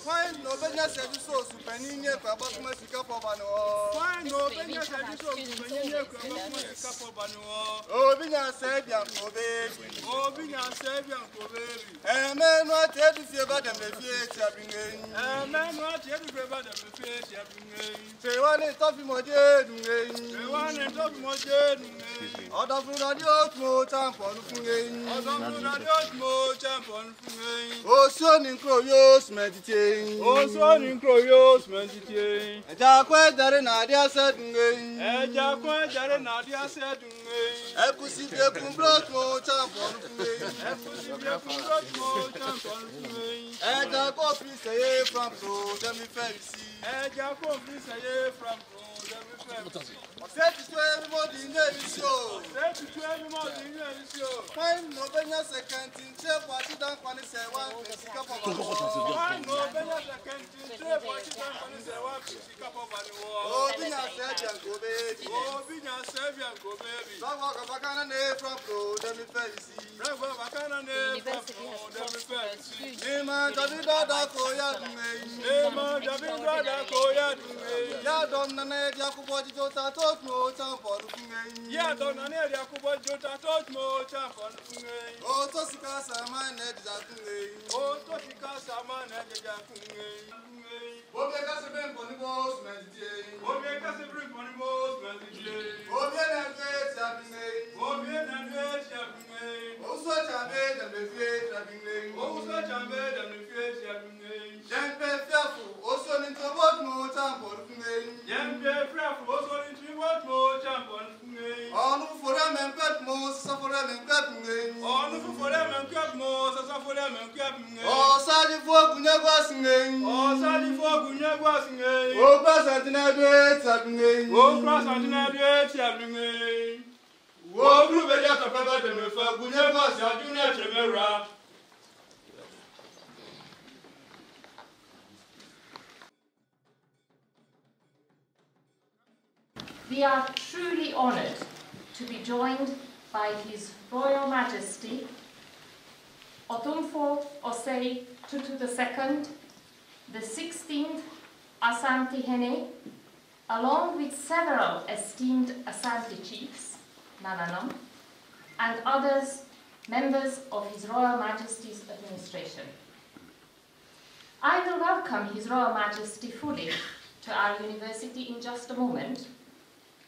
Fine, no business as you so super in your Kabakuma Sikapobano. Fine, no business as you so super in your Kabakuma Obinya said, Yanko baby. Obinya said, Yanko baby. And man, what had to see about them, the fear tapping. And man, what had to see about them, the fear tapping. Say one is tough more dead. Say one is tough more dead. Other food are the old time for looking. Other food are the old time for looking. Oh, son in Croyos meditating. Oh, son in Croyos meditating. And Jacque Darren Nadia said, And Jacque Darren Nadia said, Ekusi de kumbro mo champo nfunwe. Ekusi Osoninkroyos meditating. Osoninkroyos meditating. Ẹja kwe dare na adi ase dunge. Ẹja kwe dare na adi ase dunge. Ẹkusi bi ekun brot mo chan pọn kunge. Ẹkusi bi ekun brot mo chan pọn kunge. Ẹja kó fi sẹ́yé fram tó dẹ́mi fẹ́ mi sí. Ẹja kó fi sẹ́yé fram tó dẹ́mi fẹ́ mi sí anybody in the show. Say to anybody in the show. When no Benya second in chef, what you done for the Sewa, Pisica for the war. When no Benya second in chef, what you done for uh, the Sewa, Pisica for the war. Oh, Bina Serbia, go baby. Oh, Bina Serbia, go baby. Don't walk a Bacana name from Pro, let me face it. Don't walk a Bacana name from Pro, let me face it. Nema, David Dada Koya, Nema, David Dada Koya, Yadon Nana, Yakubo, Jota, Tokno, Tampa. Yet on an area could you taught more chap Oh, Tosika Saman at Zatunay. Oh, Tosika Saman at Zatunay. Fẹ́fù, oṣù ní tó bọ́ọ̀dù mọ́ tàǹpọ̀ lùkún èyí. Jẹ́npẹ́ fẹ́fù, oṣù ní tó bọ́ọ̀dù mọ́ tàǹpọ̀ lùkún èyí. Ọ̀nù fúnfọ̀rẹ́ mẹ́ ń pẹ́pù mọ́ sọ́fọ̀rẹ́ mẹ́ ń pẹ́pù èyí. Ọ̀nù fúnfọ̀rẹ́ mẹ́ ń pẹ́pù mọ́ sọ́fọ̀rẹ́ mẹ́ ń pẹ́pù èyí. Ọ̀sájú fóògùn yẹn gbọ́ sí èyí. Ọ̀sájú fóògùn yẹn gbọ́ sí èyí. Ó gbọ́ sàtìnàdó tàbí èyí. Ó gbọ́ sàtìnàdó tàbí èyí. Wo bulu bɛ jɛ tɔfɛ bɛ dɛmɛ fɛ gunye bɔ si a dunɛ tɛmɛ ra. We are truly honoured to be joined by His Royal Majesty Otumfuo Osei Tutu II, the 16th Asantehene, along with several esteemed Asante chiefs, Nananam, and others, members of His Royal Majesty's administration. I will welcome His Royal Majesty fully to our university in just a moment.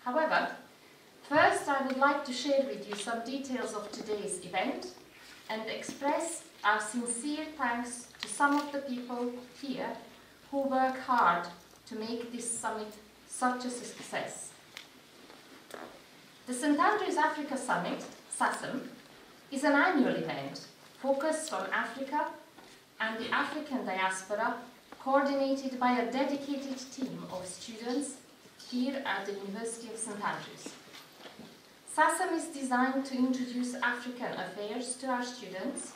However, first I would like to share with you some details of today's event and express our sincere thanks to some of the people here who work hard to make this summit such a success. The St. Andrews Africa Summit, SAASUM, is an annual event focused on Africa and the African diaspora, coordinated by a dedicated team of students here at the University of St. Andrews. SAASUM is designed to introduce African affairs to our students,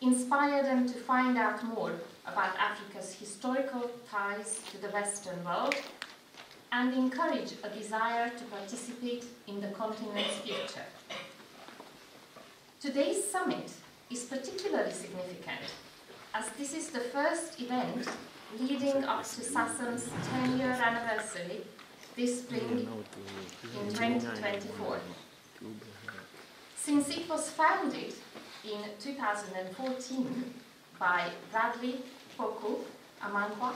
inspire them to find out more about Africa's historical ties to the Western world, and encourage a desire to participate in the continent's future. Today's summit is particularly significant as this is the first event leading up to SAASUM's 10-year anniversary this spring in 2024. Since it was founded in 2014 by Bradley Poku Amankwa,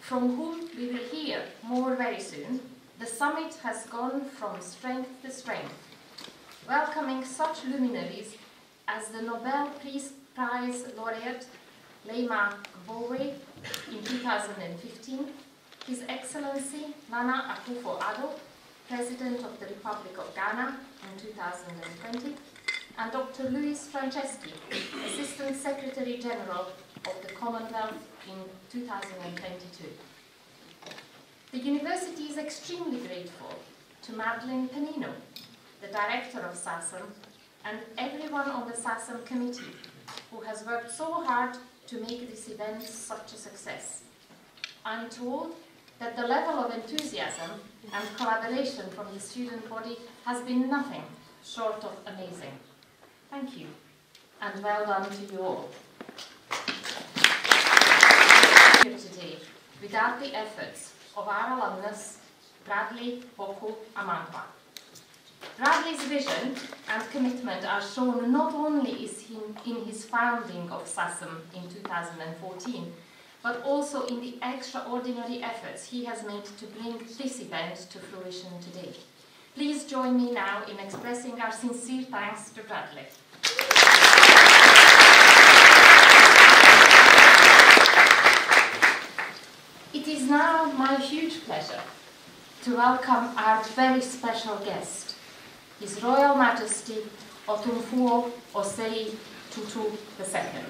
from whom we will hear more very soon, the summit has gone from strength to strength, welcoming such luminaries as the Nobel Peace Prize laureate Leymah Gbowee in 2015, His Excellency Nana Akufo-Addo, President of the Republic of Ghana in 2020, and Dr. Luis Franceschi, Assistant Secretary General of the Commonwealth in 2022. The university is extremely grateful to Madeline Panino, the director of SAASUM, and everyone on the SAASUM committee who has worked so hard to make this event such a success. I'm told that the level of enthusiasm and collaboration from the student body has been nothing short of amazing. Thank you, and well done to you all. Here today, without the efforts of our alumnus, Bradley Poku Amankwa. Bradley's vision and commitment are shown not only in his founding of SAASUM in 2014, but also in the extraordinary efforts he has made to bring this event to fruition today. Please join me now in expressing our sincere thanks to Bradley. It is now my huge pleasure to welcome our very special guest, His Royal Majesty Otumfuo Osei Tutu II.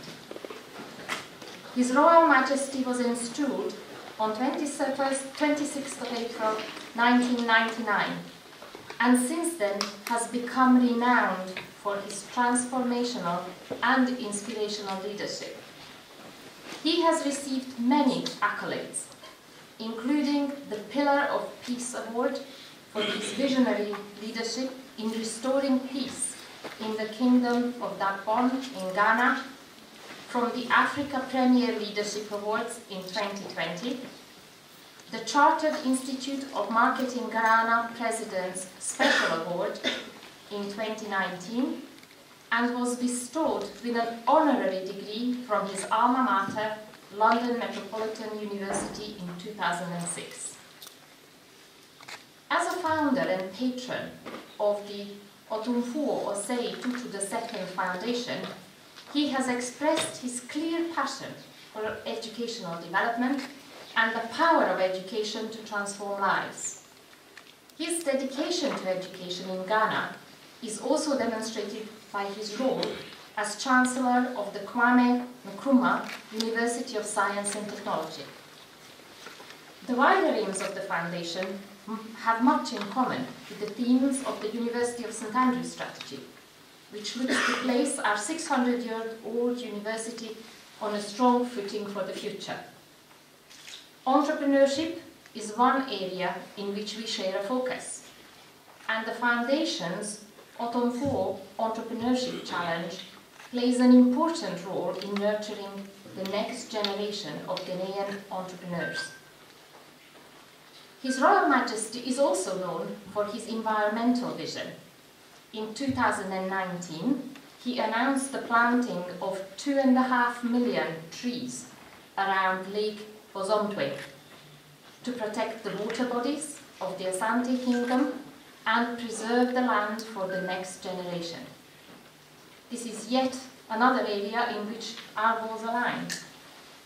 His Royal Majesty was installed on 26th of April 1999 and since then has become renowned for his transformational and inspirational leadership. He has received many accolades, including the Pillar of Peace Award for his visionary leadership in restoring peace in the Kingdom of Dagbon in Ghana, from the Africa Premier Leadership Awards in 2020, the Chartered Institute of Marketing Ghana President's Special Award in 2019, and was bestowed with an honorary degree from his alma mater, London Metropolitan University in 2006. As a founder and patron of the Otumfuo Osei Tutu II Foundation, he has expressed his clear passion for educational development and the power of education to transform lives. His dedication to education in Ghana is also demonstrated by his role as Chancellor of the Kwame Nkrumah University of Science and Technology. The wider aims of the Foundation have much in common with the themes of the University of St Andrews strategy, which looks to place our 600-year-old university on a strong footing for the future. Entrepreneurship is one area in which we share a focus, and the Foundation's Autumn Otumfuo Entrepreneurship Challenge plays an important role in nurturing the next generation of Ghanaian entrepreneurs. His Royal Majesty is also known for his environmental vision. In 2019, he announced the planting of two and a half million trees around Lake Bosomtwe to protect the water bodies of the Asante Kingdom and preserve the land for the next generation. This is yet another area in which our goals align,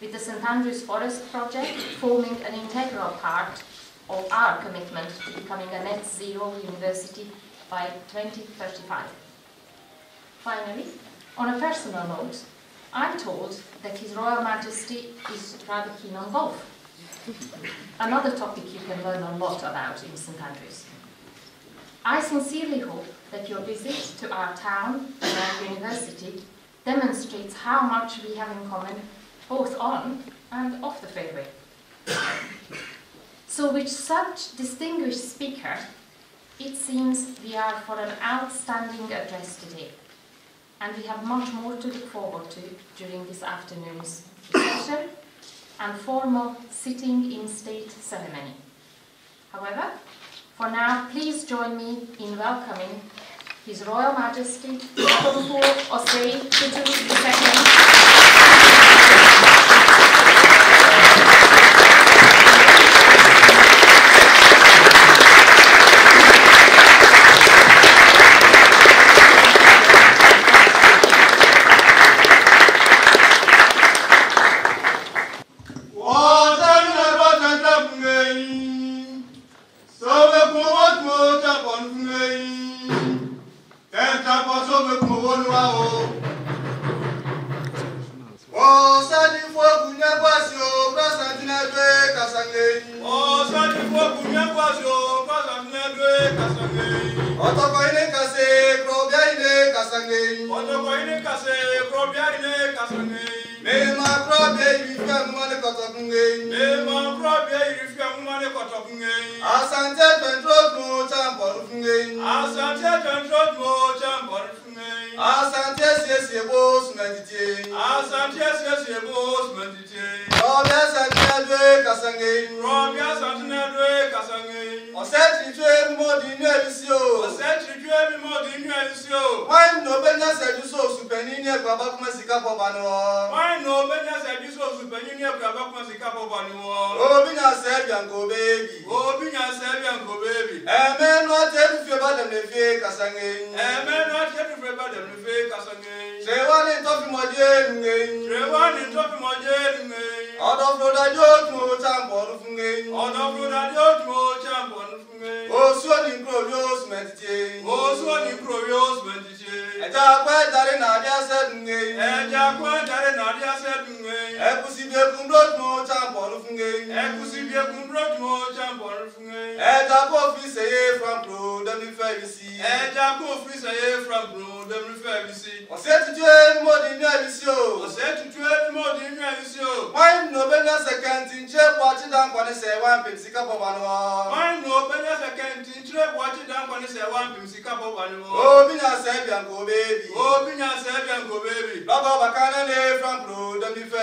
with the St Andrews Forest Project forming an integral part of our commitment to becoming a net zero university by 2035. Finally, on a personal note, I'm told that His Royal Majesty is rather keen on golf. Another topic you can learn a lot about in St Andrews. I sincerely hope that your visit to our town and our university demonstrates how much we have in common both on and off the fairway. So with such distinguished speaker, it seems we are for an outstanding address today. And we have much more to look forward to during this afternoon's reception and formal sitting in state ceremony. However, for now, please join me in welcoming His Royal Majesty Otumfuo Osei Tutu II. ọ̀gbìn lómi fẹ́ mi sí. ọ̀sẹ̀ tuntun ẹ mímọ́ ní inú ẹ̀mí sí o. ọ̀sẹ̀ tuntun ẹ mímọ́ ní inú ẹ̀mí sí o. wọ́n ń nù bẹ́ẹ̀ lọ́sẹ̀ kẹ́ntì ń ṣe pọ̀ ọtí dáńkọ̀ ní sẹ̀ wá ń pèm sí kábọ̀ wà ní wọn. wọ́n ń nù bẹ́ẹ̀ lọ́sẹ̀ kẹ́ntì ń ṣe pọ̀ ọtí dáńkọ̀ ní sẹ̀ wá ń pèm sí kábọ̀ wà ní wọn. o bí na sẹ́ bíàn kò bẹ́ẹ̀ bì. o bí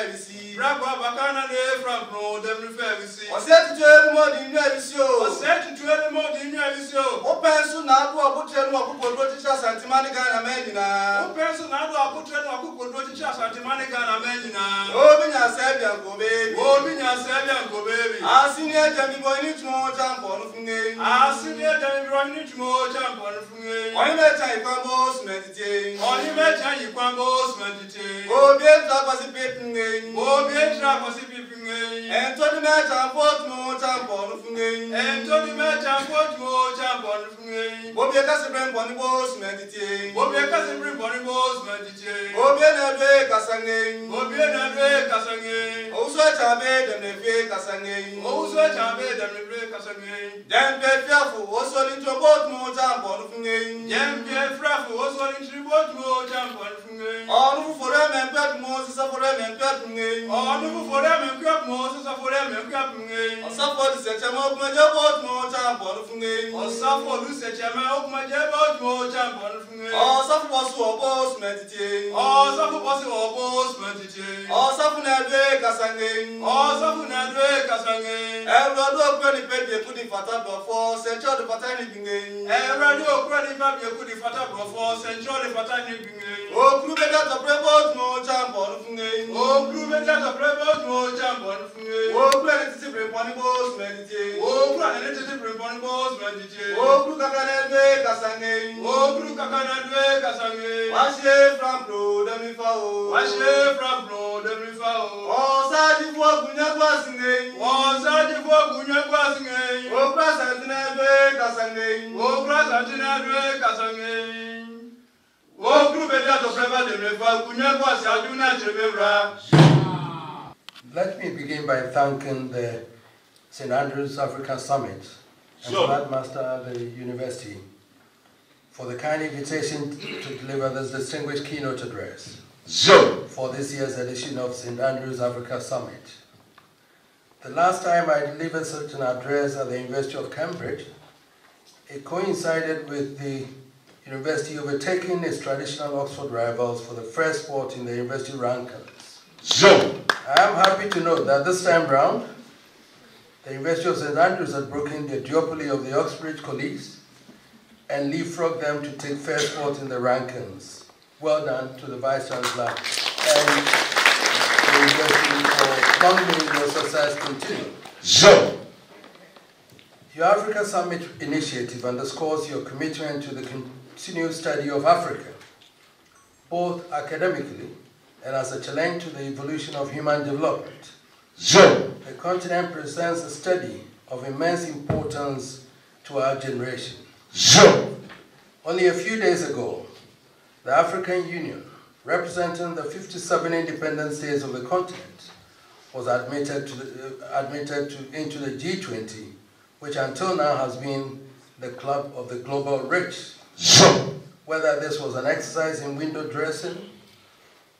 ɛbisi. Rakɔ abaka na ne efra no dɛm ne fɛ ɛbisi. Ɔsɛ tutu emu ɔdi nyu ɛbisi o. Ɔsɛ tutu emu ɔdi nyu ɛbisi o. Wopɛ nso n'adu ɔkutu nu ɔkukodo titi asantima ne Ghana mɛ nyinaa. Wopɛ nso n'adu ɔkutu nu ɔkukodo titi asantima ne Ghana mɛ nyinaa. O mi nya sɛ bia nko beebi. O mi nya sɛ bia nko beebi. Asi ni ɛjɛ mi bɔ ni tuma ɔja nkɔ no fun ye. Asi ni ɛjɛ mi bɔ ni tuma ɔja nkɔ no fun ye. Ɔyin bɛ ja ìpamọ́ sùmẹ̀tìtì. Ɔyin bɛ ja ìpamọ́ sùmẹ̀tìtì. Obi ẹ̀ ẹ̀yìn. Omi ètùrà kò síbi fi ẹ̀yìn. Ẹ̀tọ́ ní mẹ́ta fóòtù ó jàǹbọ̀ ní fún ẹ̀yìn. Ẹ̀tọ́ ní mẹ́ta fóòtù ó jàǹbọ̀ ní fún ẹ̀yìn. Omi ẹ̀kásí bẹ̀rẹ̀ bọ̀ ní bóòsù mẹ́tìtì ẹ̀yìn. Omi ẹ̀kásí bẹ̀rẹ̀ bọ̀ ní bóòsù mẹ́tìtì ẹ̀yìn. Omi ẹ̀nàdúrẹ́ kàṣàngẹ̀ ẹ̀yìn. Omi ẹ̀nàdúrẹ́ kàṣàngẹ̀ ẹ̀yìn. Òwúsọ ẹ̀jà bẹ́ẹ̀ dẹ̀mẹ̀fẹ́ kàṣàngẹ̀ ẹ̀yìn. Òwúsọ ẹ̀jà bẹ́ẹ̀ dẹ̀mẹ̀fẹ́ kàṣàngẹ̀ ẹ̀yìn. O bóòtù ó jàǹbọ̀ ní fún ẹ̀yìn. Dẹ̀m̀pẹ̀ fíàfù ó sọ ní tí o bóòtù ó jàǹbọ̀ ní fún ẹ̀yìn. Ọ̀run fòrẹ́ mẹ́ńpẹ́ mọ́ sísẹ́ ngeng. Ọdún fúnfọdé mi kí ọ̀pọ̀ mọ́ sísọ fúnfọdé mi kí ọ̀pọ̀ ngeng. Ọ̀sọ́fọ̀ olùsẹ̀jẹ̀ mọ́ ọkùnrin jẹ́ bọ́ ọdún ọjà bọ̀ ní fún ngeng. Ọ̀sọ́fọ̀ olùsẹ̀jẹ̀ mọ́ ọkùnrin jẹ́ bọ́ ọdún ọjà bọ̀ ní fún ngeng. Ọ̀sọ́fọ̀ pọ̀sù ọ̀bọ̀ oṣù mẹ́tìtì. Ọ̀sọ́fọ̀ pọ̀sù ọ̀bọ̀ oṣù mẹ́tìtì. Ọ̀sọ́fọ̀ n'ẹ̀dọ́ kasa ngeng. Ọ̀sọ́fọ̀ n'ẹ̀dọ́ kasa ngeng. Ẹ̀rọ ọdún òkúrẹ́ ni pé bìyẹ̀kú ni fàtà bọ̀ fọ́ sẹ́ńtì ọdún fàtà ni gbìngẹ̀. Ẹ̀rọ ọdún òkúrẹ́ ni pé bìyẹ̀kú ni fàtà bọ̀ fọ́ sẹ́ńtì ọdún fàtà ni gbìngẹ̀. Òkúrú bẹ́ẹ̀ dàtọ̀ pé bọ́ọ̀dù mọ́ ọjà bọ̀ ní Movement of Rebels, no champion. Oh, Planet Preponibus, meditate. Oh, Planet Preponibus, meditate. Oh, Kakanadwe, Kasange. Oh, Kakanadwe, Kasange. Washe from Pro, Demifao. Washe from Pro, Demifao. Oh, Sadi for Gunyakwasinge. Oh, Sadi for Gunyakwasinge. Oh, Prasantinadwe, Kasange. Oh, Prasantinadwe, Kasange. Atɔpɛrɛ bɛ dɛmɛ fa ọkùnrin ẹgbẹ́ àsì adu n'akyerɛ bɛ. Let me begin by thanking the St. Andrews African Summit and that master the university for the kind invitation to deliver this distinguished keynote address So. for this year's edition of St. Andrews Africa Summit. The last time I delivered such an address at the University of Cambridge, it coincided with the university overtaking its traditional Oxford rivals for the first spot in the university rankings. So. I am happy to note that this time round, the University of St. Andrews had broken the duopoly of the Oxbridge colleagues and leapfrogged them to take first spot in the rankings. Well done to the Vice Chancellor and the University for may your success continue. So. Your Africa Summit initiative underscores your commitment to the continued study of Africa, both academically and as a challenge to the evolution of human development. So. The continent presents a study of immense importance to our generation. So. Only a few days ago, the African Union, representing the 57 independent states of the continent, was admitted, to the, uh, admitted to, into the G20, which until now has been the club of the global rich. Whether this was an exercise in window dressing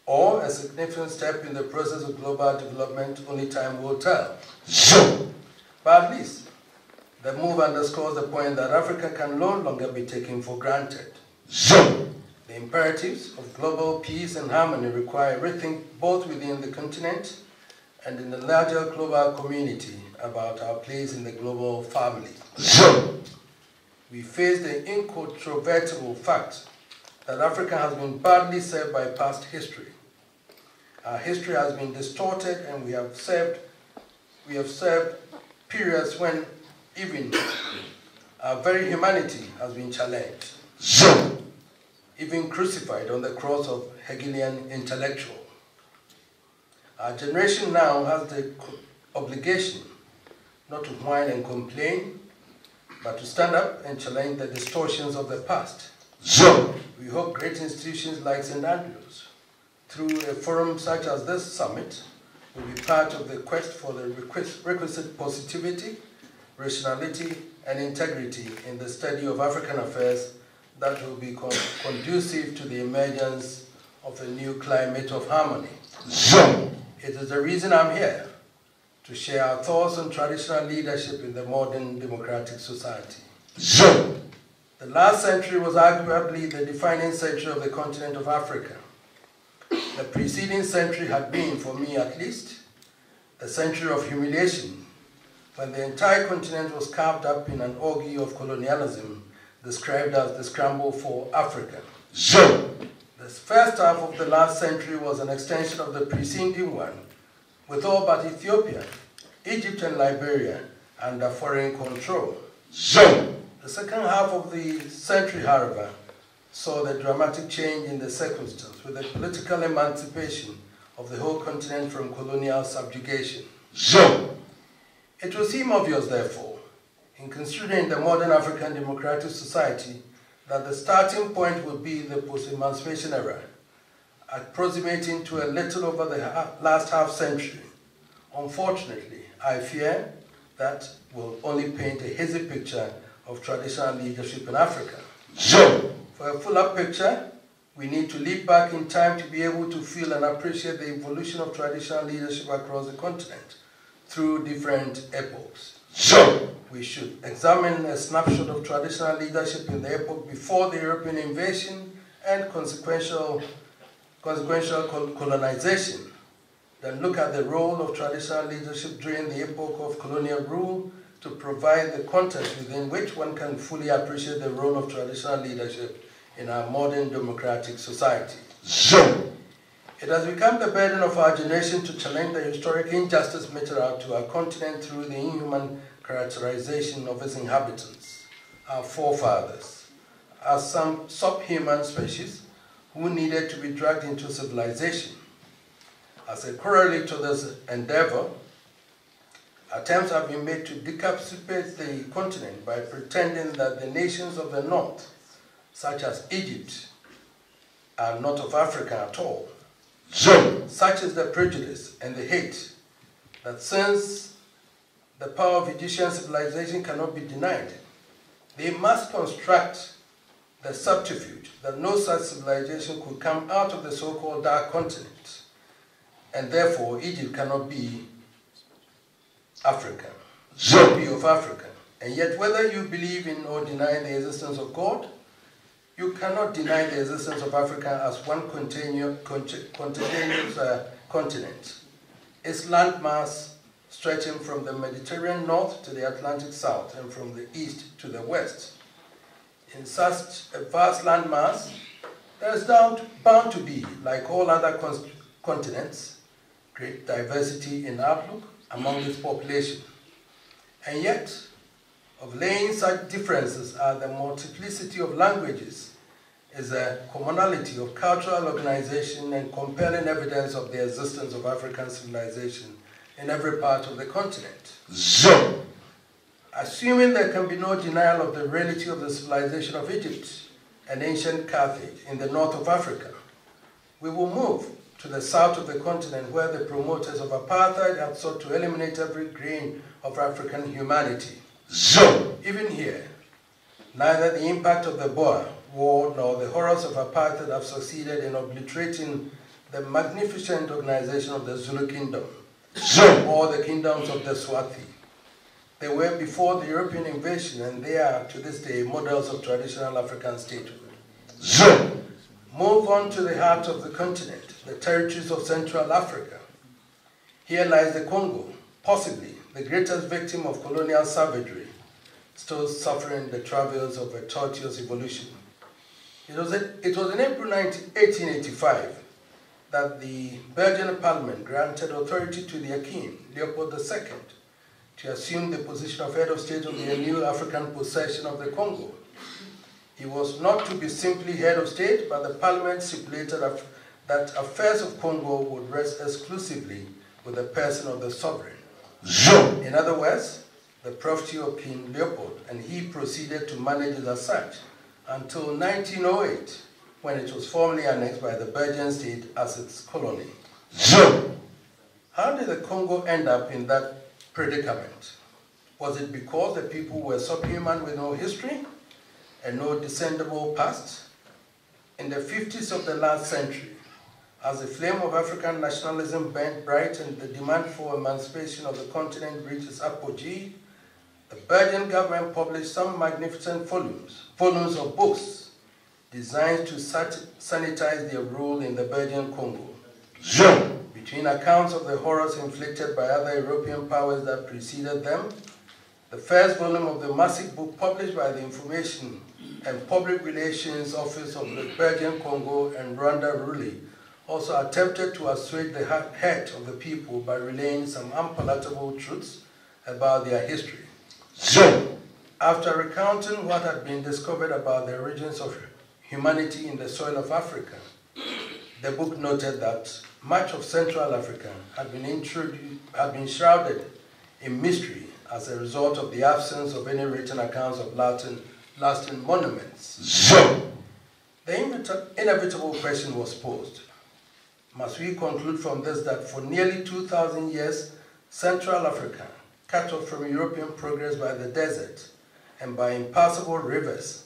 or a significant step in the process of global development, only time will tell. But at least The move underscores the point that Africa can no longer be taken for granted. The imperatives of global peace and harmony require rethink both within the continent and in the larger global community about our place in the global family. We face the incontrovertible fact that Africa has been badly served by past history. Our history has been distorted and we have served, we have served periods when even our very humanity has been challenged, even crucified on the cross of Hegelian intellectual. Our generation now has the obligation not to whine and complain, but to stand up and challenge the distortions of the past. Zoom. We hope great institutions like St. Andrews, through a forum such as this summit, will be part of the quest for the requisite positivity, rationality, and integrity in the study of African affairs that will be con- conducive to the emergence of a new climate of harmony. Zoom. It is the reason I'm here, to share our thoughts on traditional leadership in the modern democratic society. Zoom. The last century was arguably the defining century of the continent of Africa. The preceding century had been, for me at least, a century of humiliation, when the entire continent was carved up in an orgy of colonialism described as the scramble for Africa. Zoom. The first half of the last century was an extension of the preceding one, with all but Ethiopia, Egypt, and Liberia under foreign control. The second half of the century, however, saw the dramatic change in the circumstance with the political emancipation of the whole continent from colonial subjugation. It will seem obvious, therefore, in considering the modern African democratic society, that the starting point would be the post-emancipation era, approximating to a little over the last half century. Unfortunately, I fear that will only paint a hazy picture of traditional leadership in Africa. Zoom. For a fuller picture, we need to leap back in time to be able to feel and appreciate the evolution of traditional leadership across the continent through different epochs. Zoom. We should examine a snapshot of traditional leadership in the epoch before the European invasion and consequential, consequential colonization. Then look at the role of traditional leadership during the epoch of colonial rule to provide the context within which one can fully appreciate the role of traditional leadership in our modern democratic society. Zoom. It has become the burden of our generation to challenge the historic injustice meted out to our continent through the inhuman characterization of its inhabitants, our forefathers, as some subhuman species who needed to be dragged into civilization. As a corollary to this endeavor, attempts have been made to decapitate the continent by pretending that the nations of the north, such as Egypt, are not of Africa at all. Zoom. Such is the prejudice and the hate that since the power of Egyptian civilization cannot be denied, they must construct the subterfuge that no such civilization could come out of the so-called dark continent, and therefore Egypt cannot be African, Zoom. be of Africa. And yet, whether you believe in or deny the existence of God, you cannot deny the existence of Africa as one continu- continuous uh, continent. Its landmass stretching from the Mediterranean north to the Atlantic south and from the east to the west. In such a vast landmass, there is bound, to be, like all other continents, great diversity in outlook among its population. And yet, of laying such differences are the multiplicity of languages, is a commonality of cultural organization and compelling evidence of the existence of African civilization in every part of the continent. Zoom. Assuming there can be no denial of the reality of the civilization of Egypt and ancient Carthage in the north of Africa, we will move to the south of the continent where the promoters of apartheid have sought to eliminate every grain of African humanity. So, Even here, neither the impact of the Boer War nor the horrors of apartheid have succeeded in obliterating the magnificent organization of the Zulu Kingdom Zoom. or the kingdoms of the Swazi. They were before the European invasion, and they are to this day models of traditional African statehood. Zo. Move on to the heart of the continent, the territories of Central Africa. Here lies the Congo, possibly the greatest victim of colonial savagery, still suffering the travails of a tortuous evolution. It was, it was in April 19, 1885 that the Belgian parliament granted authority to the Akin, Leopold II, to assume the position of head of state of the new African possession of the Congo. He was not to be simply head of state, but the parliament stipulated that affairs of Congo would rest exclusively with the person of the sovereign. In other words, the property of King Leopold, and he proceeded to manage it as such until 1908, when it was formally annexed by the Belgian state as its colony. How did the Congo end up in that predicament? Was it because the people were subhuman with no history and no descendable past? In the 50s of the last century, as the flame of African nationalism burnt bright and the demand for emancipation of the continent reached its apogee, the Belgian government published some magnificent volumes, volumes of books designed to sanitize their rule in the Belgian Congo. Zo. Between accounts of the horrors inflicted by other European powers that preceded them, the first volume of the massive book published by the Information and Public Relations Office of the Belgian Congo and Ruanda-Urundi also attempted to assuage the hurt of the people by relaying some unpalatable truths about their history. So, After recounting what had been discovered about the origins of humanity in the soil of Africa, the book noted that much of Central Africa had been, had been shrouded in mystery as a result of the absence of any written accounts of Latin, lasting monuments. Zo. The inevitable question was posed. Must we conclude from this that for nearly 2,000 years, Central Africa, cut off from European progress by the desert and by impassable rivers,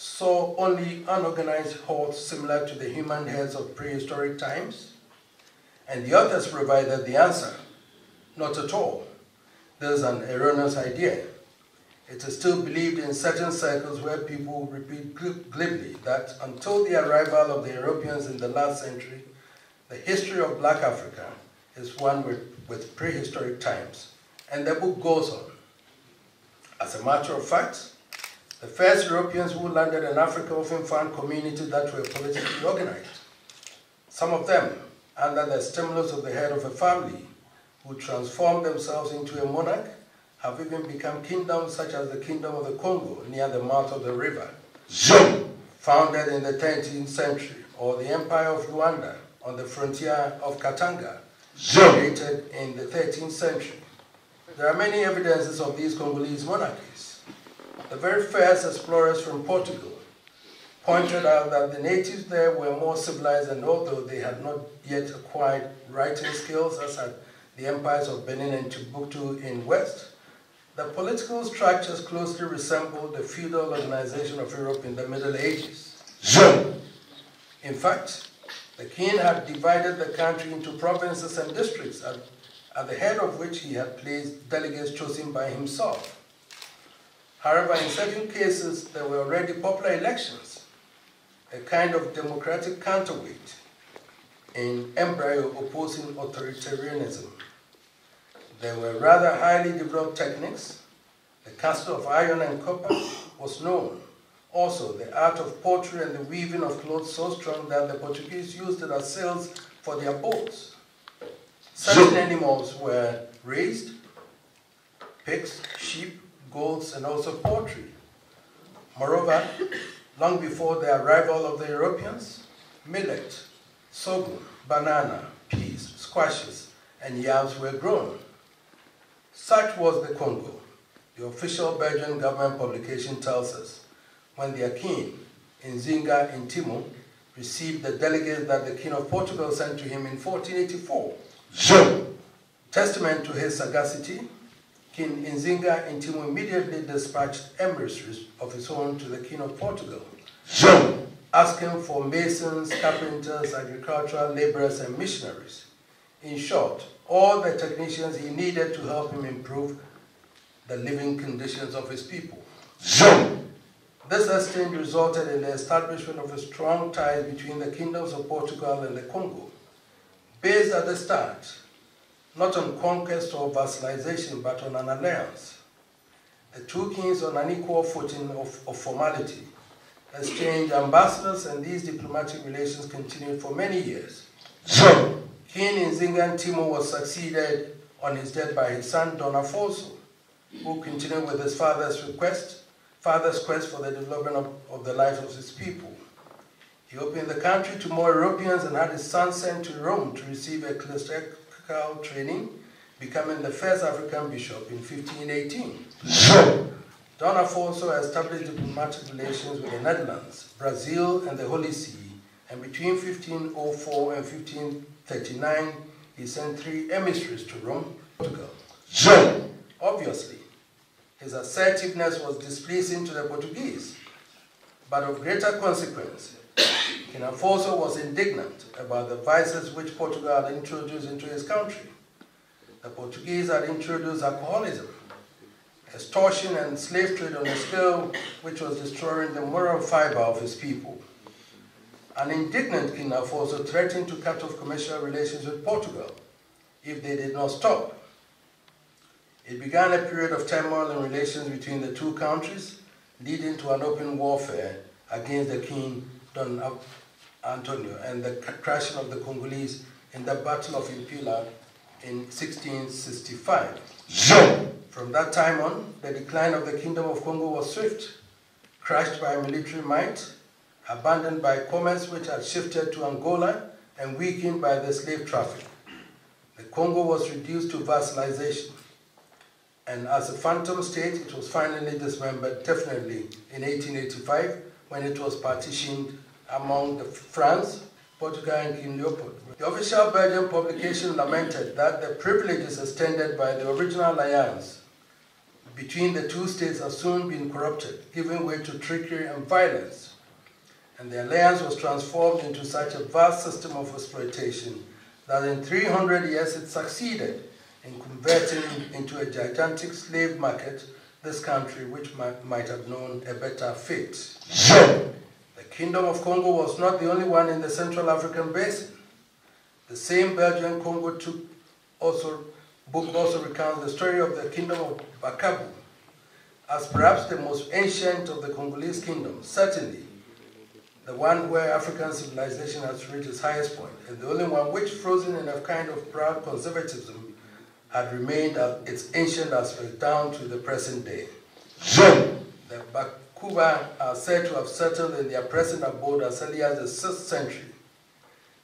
saw only unorganized hordes similar to the human heads of prehistoric times? And the authors provided the answer not at all. There's an erroneous idea. It is still believed in certain circles where people repeat glibly that until the arrival of the Europeans in the last century, the history of black Africa is one with, with prehistoric times. And the book goes on. As a matter of fact, the first Europeans who landed in Africa often found communities that were politically organized. Some of them, under the stimulus of the head of a family, who transformed themselves into a monarch, have even become kingdoms such as the Kingdom of the Congo near the mouth of the river, Zo. founded in the 13th century, or the Empire of Rwanda on the frontier of Katanga, Zo. created in the 13th century. There are many evidences of these Congolese monarchies. The very first explorers from Portugal pointed out that the natives there were more civilized, and although they had not yet acquired writing skills as had the empires of Benin and Timbuktu in West, the political structures closely resembled the feudal organization of Europe in the Middle Ages. In fact, the king had divided the country into provinces and districts, at, at the head of which he had placed delegates chosen by himself. However, in certain cases, there were already popular elections, a kind of democratic counterweight in embryo opposing authoritarianism. There were rather highly developed techniques. The castle of iron and copper was known. Also, the art of pottery and the weaving of clothes so strong that the Portuguese used it as sails for their boats. Certain animals were raised pigs, sheep, goats, and also poultry. Moreover, long before the arrival of the Europeans, millet, sorghum, banana, peas, squashes, and yams were grown. Such was the Congo, the official Belgian government publication tells us, when their king, Nzinga Intimo, received the delegates that the king of Portugal sent to him in 1484. Zo. Testament to his sagacity, King Nzinga Intimo immediately dispatched emissaries of his own to the king of Portugal, asking for masons, carpenters, agricultural laborers, and missionaries. In short, all the technicians he needed to help him improve the living conditions of his people. This exchange resulted in the establishment of a strong tie between the kingdoms of Portugal and the Congo, based at the start not on conquest or vassalization but on an alliance. The two kings, on an equal footing of, of formality, exchanged ambassadors, and these diplomatic relations continued for many years. Zoom. King Nzingan Timo was succeeded on his death by his son Don Afonso, who continued with his father's request, father's quest for the development of, of the life of his people. He opened the country to more Europeans and had his son sent to Rome to receive ecclesiastical training, becoming the first African bishop in 1518. Zoom. Don Afonso established diplomatic relations with the Netherlands, Brazil, and the Holy See, and between 1504 and 1539, he sent three emissaries to Rome, Portugal. Obviously, his assertiveness was displeasing to the Portuguese, but of greater consequence, King Afonso was indignant about the vices which Portugal had introduced into his country. The Portuguese had introduced alcoholism, extortion and slave trade on a scale which was destroying the moral fiber of his people. An indignant King Afonso threatened to cut off commercial relations with Portugal if they did not stop. It began a period of turmoil in relations between the two countries, leading to an open warfare against the king Don Antonio and the crashing of the Congolese in the Battle of Impila in 1665. Zoom. From that time on, the decline of the Kingdom of Congo was swift, crushed by military might, abandoned by commerce which had shifted to Angola, and weakened by the slave traffic. The Congo was reduced to vassalization, and as a phantom state, it was finally dismembered definitely in 1885 when it was partitioned among the France, Portugal, and King Leopold. The official Belgian publication lamented that the privileges extended by the original alliance between the two states had soon been corrupted, giving way to trickery and violence. And the alliance was transformed into such a vast system of exploitation that in 300 years it succeeded in converting into a gigantic slave market this country which might, might have known a better fate. The Kingdom of Congo was not the only one in the Central African Basin. The same Belgian Congo took also book also recounts the story of the Kingdom of Bakabu as perhaps the most ancient of the Congolese kingdoms, certainly the one where African civilization has reached its highest point, and the only one which, frozen in a kind of proud conservatism, had remained at its ancient aspect down to the present day. The Bakuba are said to have settled in their present abode as early as the 6th century.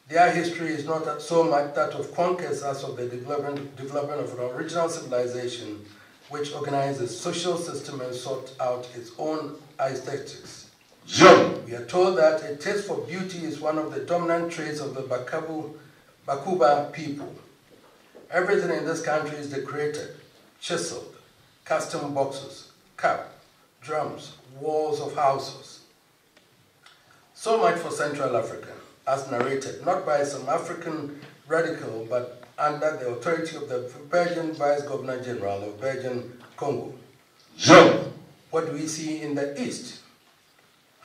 Their history is not so much that of conquest as of the development, development of an original civilization which organized a social system and sought out its own aesthetics. We are told that a taste for beauty is one of the dominant traits of the Bakabu, Bakuba people. Everything in this country is decorated, chiseled, custom boxes, cap, drums, walls of houses. So much for Central Africa, as narrated, not by some African radical, but under the authority of the Belgian Vice Governor General of Belgian Congo. Zoom. What do we see in the East?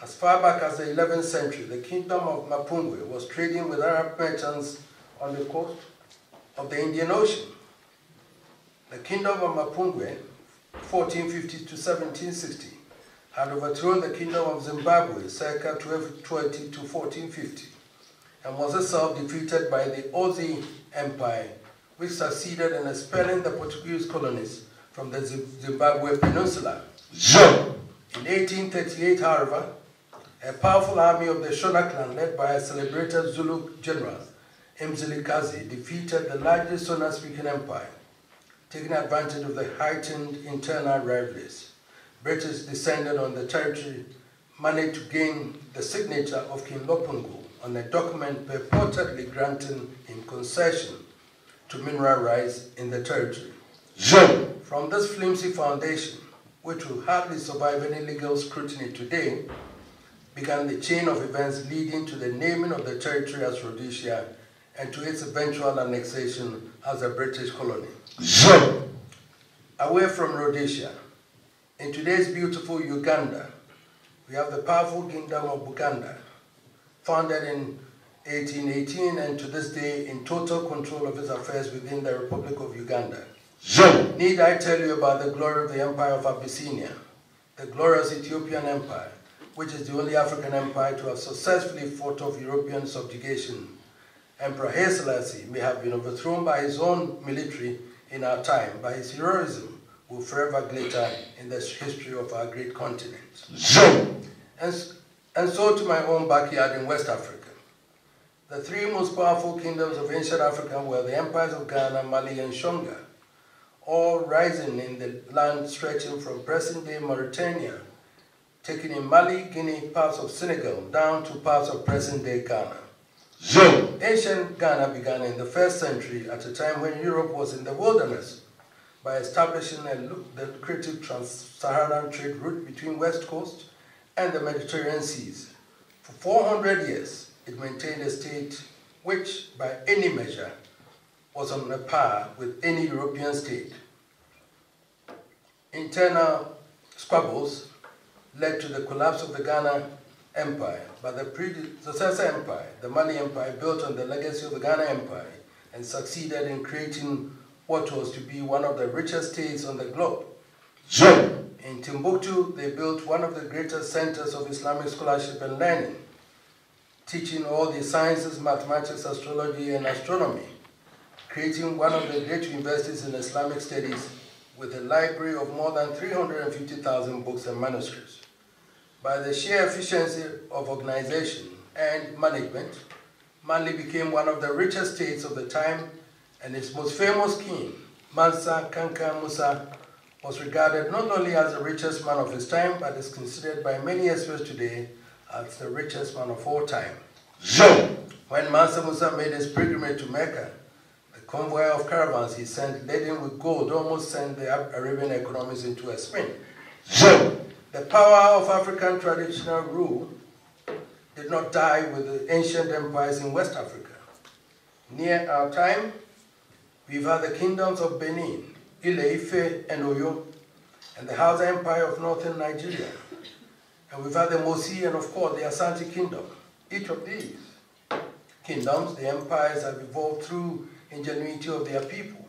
As far back as the 11th century, the kingdom of Mapungwe was trading with Arab merchants on the coast of the Indian Ocean. The kingdom of Mapungwe, 1450 to 1760, had overthrown the kingdom of Zimbabwe circa 1220 to 1450 and was itself defeated by the Rozvi Empire, which succeeded in expelling the Portuguese colonies from the Zimbabwe Peninsula. In 1838, however, a powerful army of the Shona clan, led by a celebrated Zulu general, Mzilikazi, defeated the largest Shona-speaking empire, taking advantage of the heightened internal rivalries. British descended on the territory, managed to gain the signature of King Lobengula on a document purportedly granting him concession to mineral rights in the territory. Zoom. From this flimsy foundation, which will hardly survive any legal scrutiny today, began the chain of events leading to the naming of the territory as Rhodesia and to its eventual annexation as a British colony. Zoom. away from Rhodesia, in today's beautiful Uganda, we have the powerful kingdom of Buganda, founded in 1818 and to this day in total control of its affairs within the Republic of Uganda. Zone. Need I tell you about the glory of the Empire of Abyssinia, the glorious Ethiopian Empire, which is the only African empire to have successfully fought off European subjugation. Emperor Haile Selassie may have been overthrown by his own military in our time, but his heroism will forever glitter in the history of our great continent. And, and so to my own backyard in West Africa. The three most powerful kingdoms of ancient Africa were the empires of Ghana, Mali, and Songhai, all rising in the land stretching from present-day Mauritania, taking in Mali, Guinea, parts of Senegal, down to parts of present-day Ghana. Ancient Ghana began in the first century at a time when Europe was in the wilderness by establishing a lucrative trans-Saharan trade route between West Coast and the Mediterranean seas. For 400 years, it maintained a state which, by any measure, was on a par with any European state. Internal squabbles led to the collapse of the Ghana Empire, but the predecessor empire, the Mali Empire, built on the legacy of the Ghana Empire and succeeded in creating what was to be one of the richest states on the globe. Zone. In Timbuktu, they built one of the greatest centers of Islamic scholarship and learning, teaching all the sciences, mathematics, astrology, and astronomy, creating one of the great universities in Islamic studies with a library of more than 350,000 books and manuscripts. By the sheer efficiency of organization and management, Mali became one of the richest states of the time, and its most famous king, Mansa Kanka Musa, was regarded not only as the richest man of his time, but is considered by many experts today as the richest man of all time. Zone. When Mansa Musa made his pilgrimage to Mecca, the convoy of caravans he sent laden with gold almost sent the Arab- Arabian economies into a spin. Zone. The power of African traditional rule did not die with the ancient empires in West Africa. Near our time, we've had the kingdoms of Benin, Ile Ife, and Oyo, and the Hausa Empire of northern Nigeria. And we've had the Mossi and, of course, the Asante Kingdom. Each of these kingdoms, the empires have evolved through ingenuity of their people,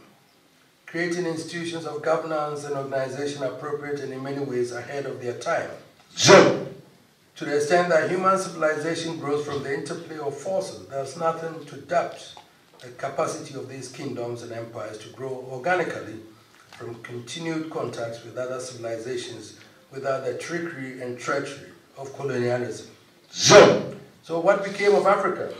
creating institutions of governance and organization appropriate and in many ways ahead of their time. Zone. To the extent that human civilization grows from the interplay of forces, there's nothing to doubt the capacity of these kingdoms and empires to grow organically from continued contacts with other civilizations without the trickery and treachery of colonialism. Zone. So what became of Africa?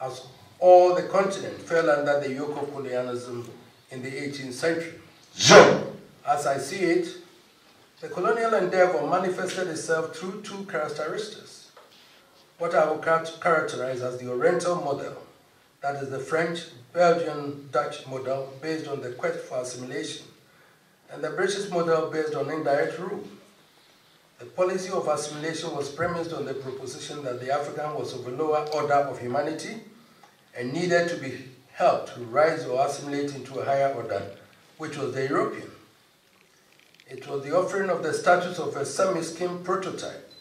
As all the continent fell under the yoke of colonialism in the 18th century. Zone. As I see it, the colonial endeavor manifested itself through two characteristics. What I will characterize as the Oriental model, that is the French, Belgian, Dutch model based on the quest for assimilation, and the British model based on indirect rule. The policy of assimilation was premised on the proposition that the African was of a lower order of humanity and needed to be helped to rise or assimilate into a higher order, which was the European. It was the offering of the status of a semi-skim prototype,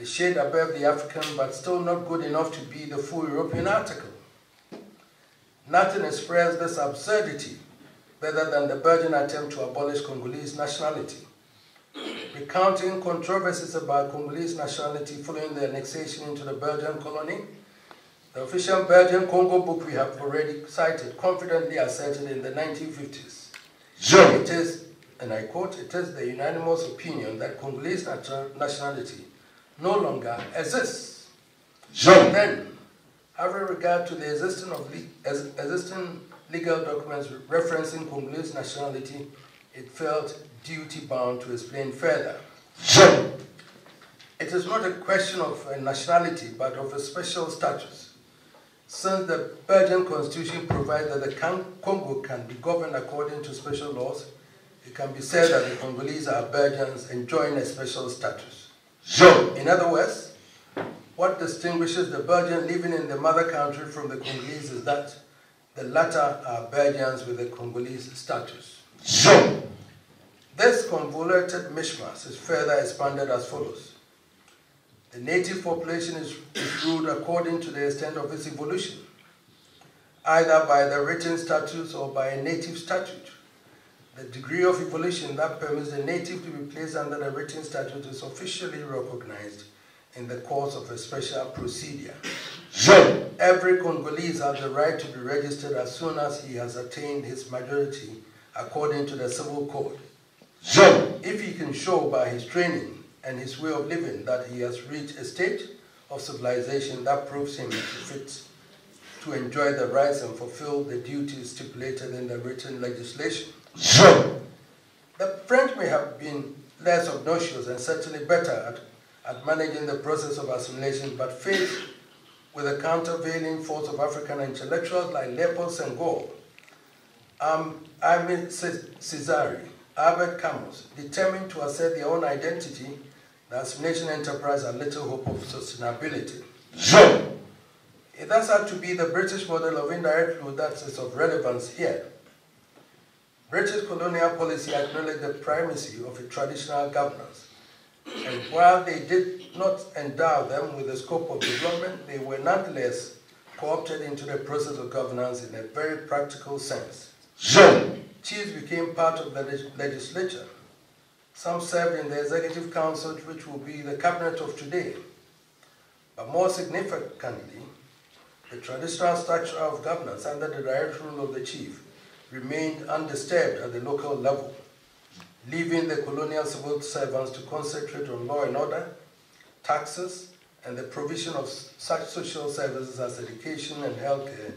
a shade above the African but still not good enough to be the full European article. Nothing expressed this absurdity better than the Belgian attempt to abolish Congolese nationality. Recounting controversies about Congolese nationality following the annexation into the Belgian colony, the official Belgian Congo book we have already cited confidently asserted in the 1950s Zone. it is, and I quote, it is the unanimous opinion that Congolese nationality no longer exists. Zone. Then, having regard to the existence of existing legal documents referencing Congolese nationality, it felt duty bound to explain further. It is not a question of uh, nationality, but of a special status. Since the Belgian constitution provides that the Congo can be governed according to special laws, it can be said that the Congolese are Belgians enjoying a special status. Zone. In other words, what distinguishes the Belgian living in the mother country from the Congolese is that the latter are Belgians with a Congolese status. Jean. This convoluted mishmash is further expanded as follows. The native population is, is ruled according to the extent of its evolution, either by the written statutes or by a native statute. The degree of evolution that permits the native to be placed under the written statute is officially recognized in the course of a special procedure. Jean. Every Congolese has the right to be registered as soon as he has attained his majority according to the civil code. Jean. If he can show by his training and his way of living that he has reached a state of civilization that proves him fit to enjoy the rights and fulfill the duties stipulated in the written legislation. The French may have been less obnoxious and certainly better at, at managing the process of assimilation, but faced with the countervailing force of African intellectuals like Leopold Senghor, um, Aimé Césaire, Albert Camus, determined to assert their own identity, the assimilation enterprise had little hope of sustainability. Jean. It thus had to be the British model of indirect rule that is of relevance here. British colonial policy acknowledged the primacy of a traditional governance, and while they did not endow them with the scope of development, they were nonetheless co-opted into the process of governance in a very practical sense. Jean. Chiefs became part of the legislature. Some served in the executive council, which will be the cabinet of today. But more significantly, the traditional structure of governance under the direct rule of the chief remained undisturbed at the local level, leaving the colonial civil servants to concentrate on law and order, taxes, and the provision of such social services as education and healthcare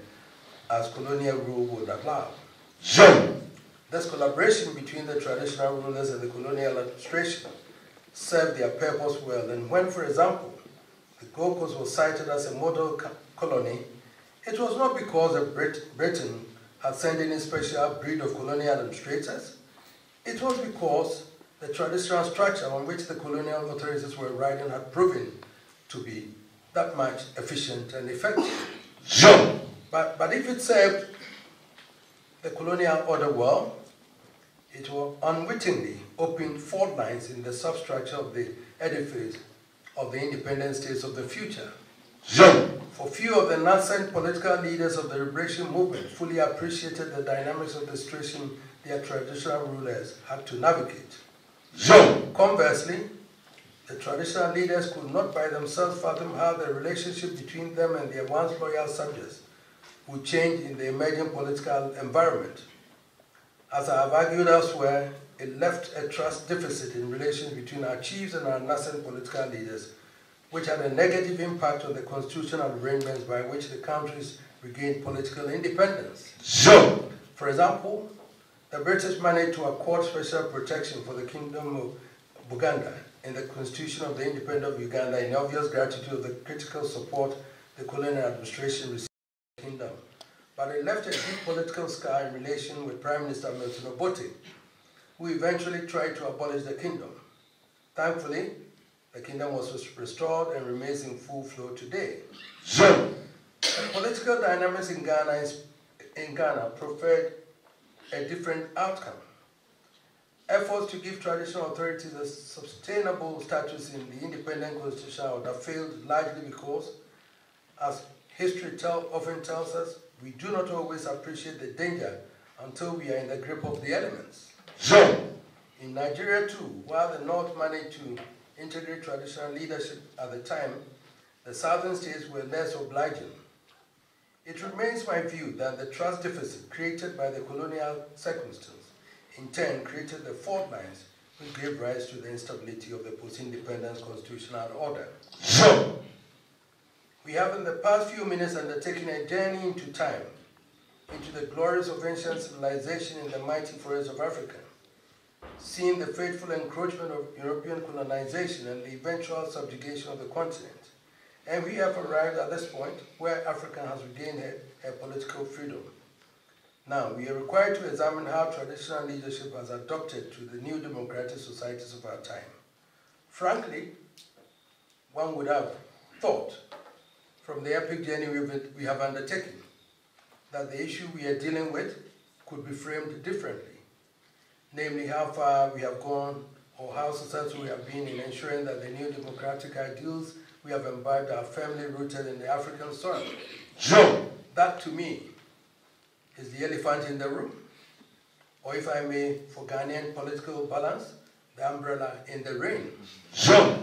as colonial rule would allow. Jean. This collaboration between the traditional rulers and the colonial administration served their purpose well. And when, for example, the Gold Coast was cited as a model co- colony, it was not because Brit- Britain had sent any special breed of colonial administrators. It was because the traditional structure on which the colonial authorities were riding had proven to be that much efficient and effective. But, but if it served the colonial order well, it will unwittingly open fault lines in the substructure of the edifice of the independent states of the future. Jean. For few of the nascent political leaders of the liberation movement fully appreciated the dynamics of the situation their traditional rulers had to navigate. Jean. Conversely, the traditional leaders could not by themselves fathom how the relationship between them and their once loyal subjects would change in the emerging political environment. As I have argued elsewhere, it left a trust deficit in relations between our chiefs and our nascent political leaders, which had a negative impact on the constitutional arrangements by which the countries regained political independence. Jean. For example, the British managed to accord special protection for the Kingdom of Buganda in the Constitution of the Independent of Uganda in obvious gratitude of the critical support the colonial administration received kingdom. But it left a deep political scar in relation with Prime Minister Milton Obote, who eventually tried to abolish the kingdom. Thankfully, the kingdom was restored and remains in full flow today. The political dynamics in Ghana, is, in Ghana preferred a different outcome. Efforts to give traditional authorities a sustainable status in the independent constitutional order failed largely because, as history tell, often tells us, we do not always appreciate the danger until we are in the grip of the elements. Jean. In Nigeria too, while the North managed to integrate traditional leadership at the time, the southern states were less obliging. It remains my view that the trust deficit created by the colonial circumstance in turn created the fault lines which gave rise to the instability of the post-independence constitutional order. Jean. We have in the past few minutes undertaken a journey into time, into the glories of ancient civilization in the mighty forests of Africa, seen the fateful encroachment of European colonization and the eventual subjugation of the continent. And we have arrived at this point where Africa has regained her, her political freedom. Now, we are required to examine how traditional leadership has adapted to the new democratic societies of our time. Frankly, one would have thought from the epic journey we have undertaken that the issue we are dealing with could be framed differently. namely how far we have gone or how successful we have been in ensuring that the new democratic ideals we have imbibed are firmly rooted in the African soil. Joe. That to me is the elephant in the room, or if I may, for Ghanaian political balance, the umbrella in the rain. Joe.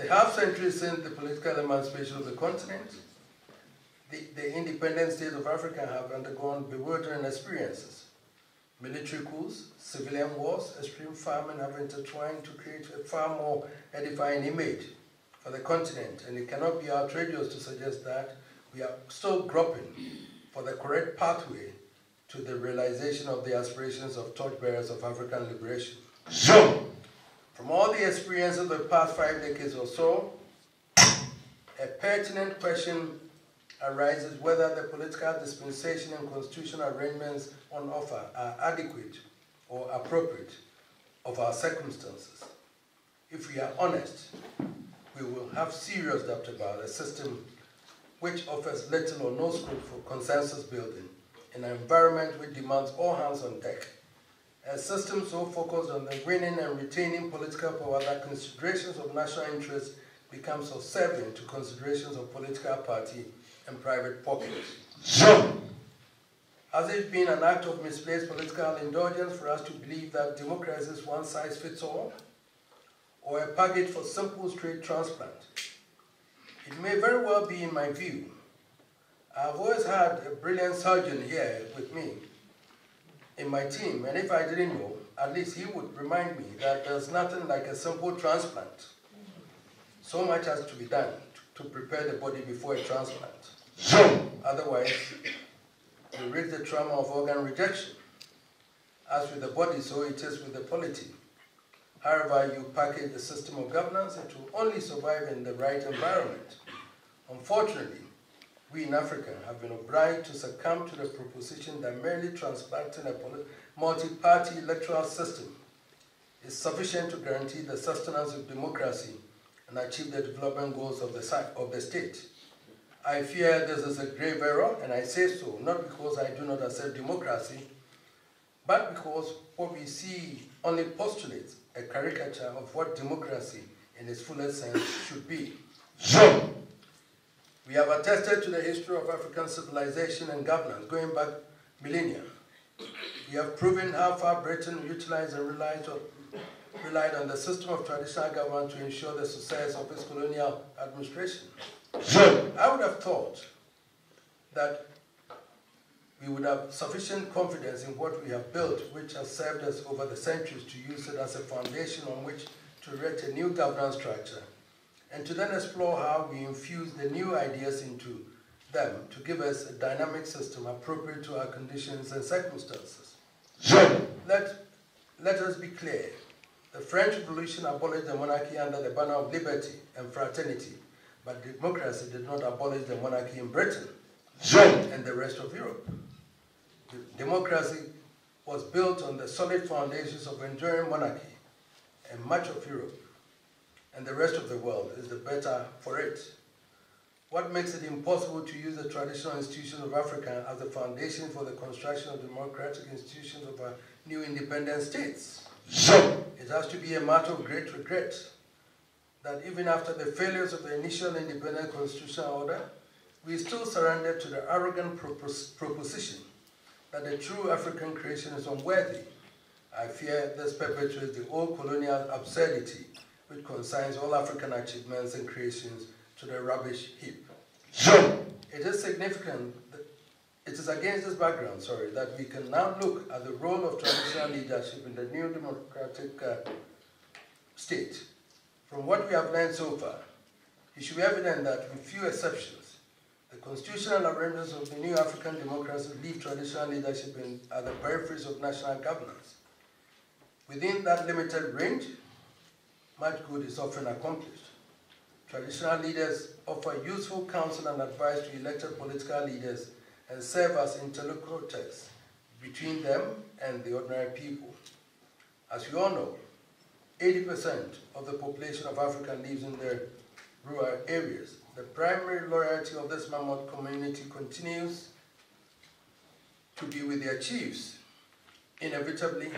The half century since the political emancipation of the continent, the, the independent states of Africa have undergone bewildering experiences. Military coups, civilian wars, extreme famine have intertwined to create a far more edifying image for the continent, and it cannot be outrageous to suggest that we are still groping for the correct pathway to the realization of the aspirations of torchbearers of African liberation. Joe. From all the experience of the past five decades or so, a pertinent question arises whether the political dispensation and constitutional arrangements on offer are adequate or appropriate of our circumstances. If we are honest, we will have serious doubt about a system which offers little or no scope for consensus building in an environment which demands all hands on deck. A system so focused on the winning and retaining political power that considerations of national interest become subservient to considerations of political party and private pockets. Has it been an act of misplaced political indulgence for us to believe that democracy is one size fits all? Or a package for simple straight transplant? It may very well be in my view. I've always had a brilliant surgeon here with me in my team, and if I didn't know, at least he would remind me that there's nothing like a simple transplant. So much has to be done to prepare the body before a transplant. Otherwise, you risk the trauma of organ rejection. As with the body, so it is with the polity. However, you package the system of governance, it will only survive in the right environment. Unfortunately, we in Africa have been obliged to succumb to the proposition that merely transplanting a multi-party electoral system is sufficient to guarantee the sustenance of democracy and achieve the development goals of the, of the state. I fear this is a grave error, and I say so not because I do not accept democracy, but because what we see only postulates a caricature of what democracy in its fullest sense should be. Joe. We have attested to the history of African civilization and governance going back millennia. We have proven how far Britain utilized and relied on, relied on the system of traditional government to ensure the success of its colonial administration. I would have thought that we would have sufficient confidence in what we have built, which has served us over the centuries, to use it as a foundation on which to erect a new governance structure, and to then explore how we infuse the new ideas into them to give us a dynamic system appropriate to our conditions and circumstances. Let, let us be clear. The French Revolution abolished the monarchy under the banner of liberty and fraternity, but democracy did not abolish the monarchy in Britain and the rest of Europe. Democracy was built on the solid foundations of enduring monarchy, and much of Europe and the rest of the world is the better for it. What makes it impossible to use the traditional institutions of Africa as the foundation for the construction of democratic institutions of our new independent states? It has to be a matter of great regret that even after the failures of the initial independent constitutional order, we still surrendered to the arrogant propos proposition that the true African creation is unworthy. I fear this perpetuates the old colonial absurdity which consigns all African achievements and creations to the rubbish heap. It is significant, that, it is against this background, sorry, that we can now look at the role of traditional leadership in the new democratic uh, state. From what we have learned so far, it should be evident that with few exceptions, the constitutional arrangements of the new African democracy leave traditional leadership in, at the peripheries of national governance. Within that limited range, much good is often accomplished. Traditional leaders offer useful counsel and advice to elected political leaders and serve as interlocutors between them and the ordinary people. As we all know, 80% of the population of Africa lives in the rural areas. The primary loyalty of this mammoth community continues to be with their chiefs, Inevitably,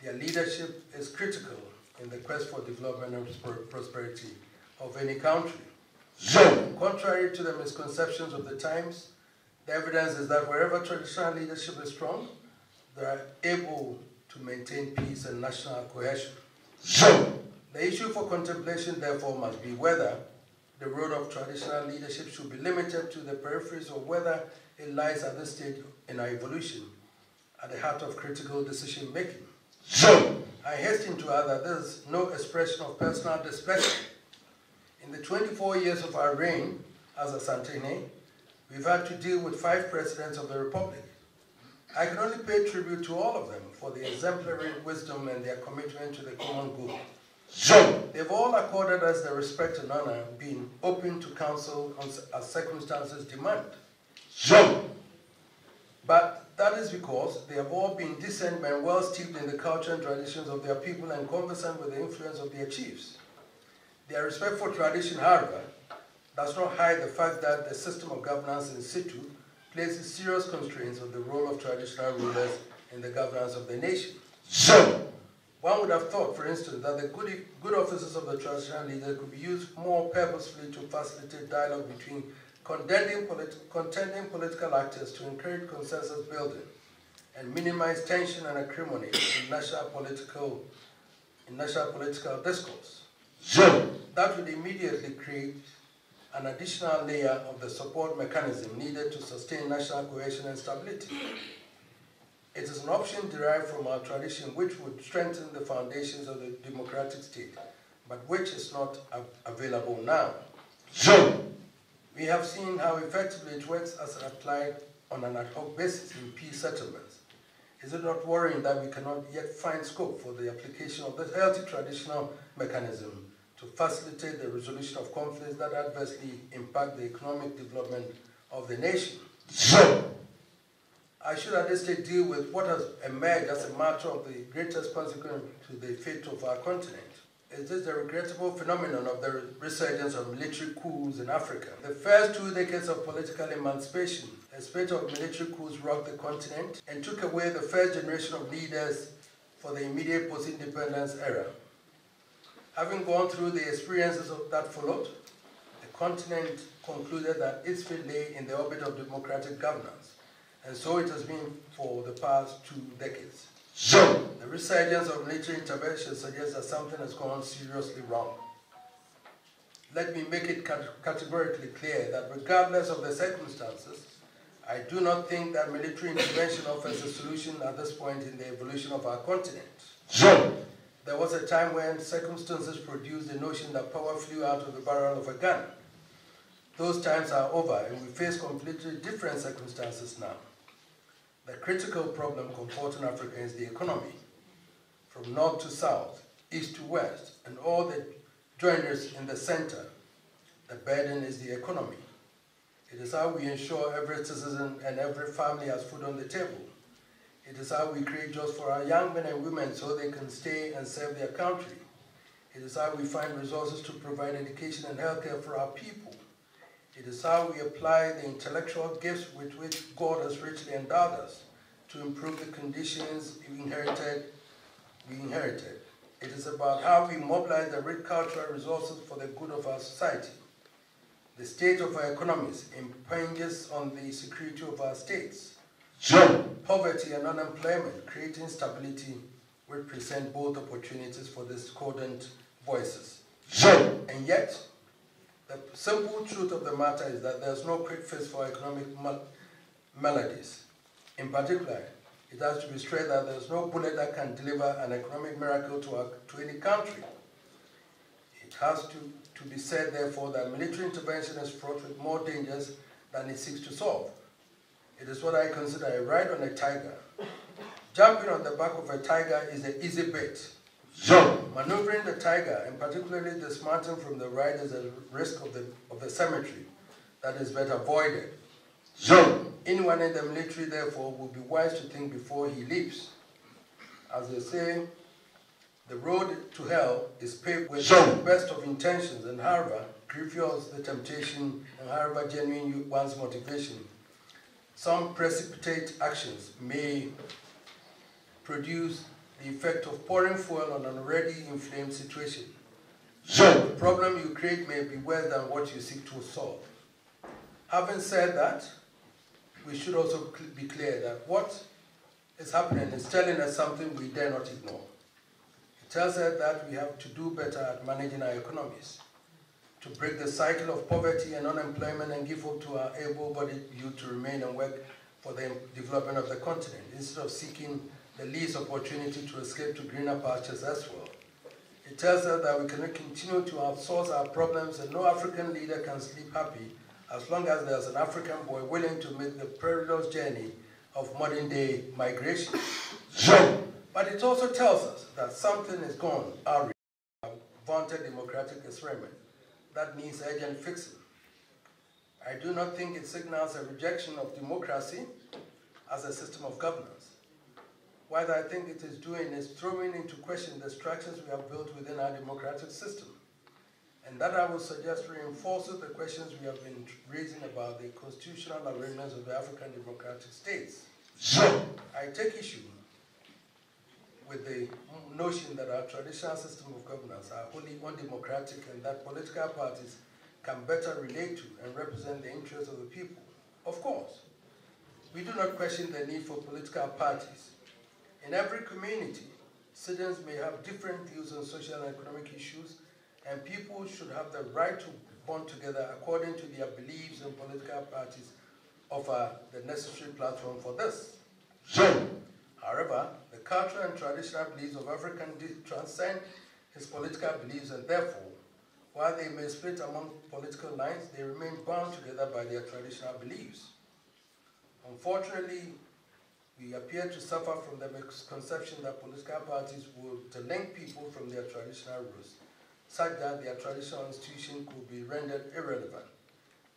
their leadership is critical in the quest for development and prosperity of any country. Contrary to the misconceptions of the times, the evidence is that wherever traditional leadership is strong, they are able to maintain peace and national cohesion. The issue for contemplation, therefore, must be whether the road of traditional leadership should be limited to the peripheries or whether it lies at this stage in our evolution, at the heart of critical decision making. I hasten to add that there is no expression of personal displeasure. In the 24 years of our reign as Asantehene, we've had to deal with five presidents of the Republic. I can only pay tribute to all of them for their exemplary wisdom and their commitment to the common good. They've all accorded us the respect and honor, being open to counsel as circumstances demand. But that is because they have all been decent men well steeped in the culture and traditions of their people and conversant with the influence of their chiefs. Their respect for tradition, however, does not hide the fact that the system of governance in situ places serious constraints on the role of traditional rulers in the governance of the nation. Zone. One would have thought, for instance, that the good, good offices of the traditional leader could be used more purposefully to facilitate dialogue between contending, politi contending political actors to encourage consensus building and minimize tension and acrimony in national political, in national political discourse. That would immediately create an additional layer of the support mechanism needed to sustain national cohesion and stability. It is an option derived from our tradition which would strengthen the foundations of the democratic state, but which is not available now. We have seen how effectively it works as applied on an ad hoc basis in peace settlements. Is it not worrying that we cannot yet find scope for the application of this healthy traditional mechanism to facilitate the resolution of conflicts that adversely impact the economic development of the nation? Zone. I should at this stage deal with what has emerged as a matter of the greatest consequence to the fate of our continent. Is the regrettable phenomenon of the resurgence of military coups in Africa. The first two decades of political emancipation, a spate of military coups rocked the continent and took away the first generation of leaders for the immediate post-independence era. Having gone through the experiences that followed, the continent concluded that its fate lay in the orbit of democratic governance, and so it has been for the past two decades. Zone. The resurgence of military intervention suggests that something has gone seriously wrong. Let me make it categorically clear that regardless of the circumstances, I do not think that military intervention offers a solution at this point in the evolution of our continent. Zone. There was a time when circumstances produced the notion that power flew out of the barrel of a gun. Those times are over and we face completely different circumstances now. The critical problem confronting Africa is the economy. From north to south, east to west, and all the joiners in the center, the burden is the economy. It is how we ensure every citizen and every family has food on the table. It is how we create jobs for our young men and women so they can stay and serve their country. It is how we find resources to provide education and healthcare for our people. It is how we apply the intellectual gifts with which God has richly endowed us to improve the conditions we inherited. We inherited. It is about how we mobilize the rich cultural resources for the good of our society. The state of our economies impinges on the security of our states. Zone. Poverty and unemployment, creating stability, represent both opportunities for discordant voices. Zone. And yet, the simple truth of the matter is that there's no quick fix for economic maladies. In particular, it has to be stressed that there's no bullet that can deliver an economic miracle to, to any country. It has to, to be said, therefore, that military intervention is fraught with more dangers than it seeks to solve. It is what I consider a ride on a tiger. Jumping on the back of a tiger is an easy bait. Zone. Maneuvering the tiger, and particularly dismounting from the ride, is a risk of the, of the cemetery that is better avoided. Zone. Anyone in the military, therefore, would be wise to think before he leaps. As they say, the road to hell is paved with the best of intentions, and however grievous the temptation, and however genuine one's motivation, some precipitate actions may produce the effect of pouring fuel on an already inflamed situation. Zo. The problem you create may be worse than what you seek to solve. Having said that, we should also be clear that what is happening is telling us something we dare not ignore. It tells us that we have to do better at managing our economies, to break the cycle of poverty and unemployment and give hope to our able-bodied youth to remain and work for the development of the continent, instead of seeking the least opportunity to escape to greener pastures as well. It tells us that we cannot continue to outsource our problems and no African leader can sleep happy as long as there's an African boy willing to make the perilous journey of modern day migration. But it also tells us that something is gone a vaunted democratic experiment that needs urgent fixing. I do not think it signals a rejection of democracy as a system of governance. What I think it is doing is throwing into question the structures we have built within our democratic system. And that I would suggest reinforces the questions we have been raising about the constitutional arrangements of the African democratic states. Zo. I take issue with the notion that our traditional system of governance are wholly undemocratic and that political parties can better relate to and represent the interests of the people. Of course, we do not question the need for political parties. In every community, citizens may have different views on social and economic issues, and people should have the right to bond together according to their beliefs, and political parties offer the necessary platform for this. However, the cultural and traditional beliefs of African di- transcend his political beliefs, and therefore, while they may split among political lines, they remain bound together by their traditional beliefs. Unfortunately, we appear to suffer from the misconception that political parties would link people from their traditional roots, such that their traditional institution could be rendered irrelevant.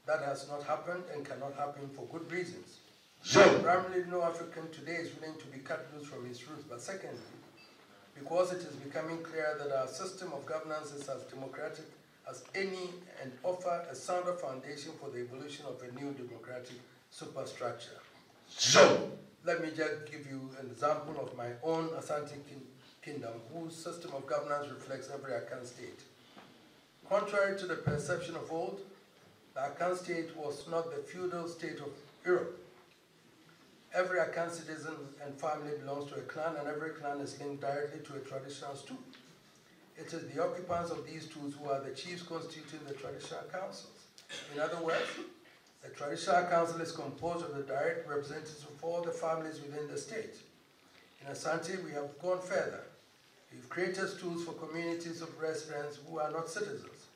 That has not happened and cannot happen for good reasons. Zo. Primarily, no African today is willing to be cut loose from his roots, but secondly, because it is becoming clear that our system of governance is as democratic as any and offer a sounder foundation for the evolution of a new democratic superstructure. Zo. Let me just give you an example of my own Asante kin- kingdom, whose system of governance reflects every Akan state. Contrary to the perception of old, the Akan state was not the feudal state of Europe. Every Akan citizen and family belongs to a clan, and every clan is linked directly to a traditional stool. It is the occupants of these stools who are the chiefs constituting the traditional councils. In other words, the traditional council is composed of the direct representatives of all the families within the state. In Asante, we have gone further. We've created tools for communities of residents who are not citizens.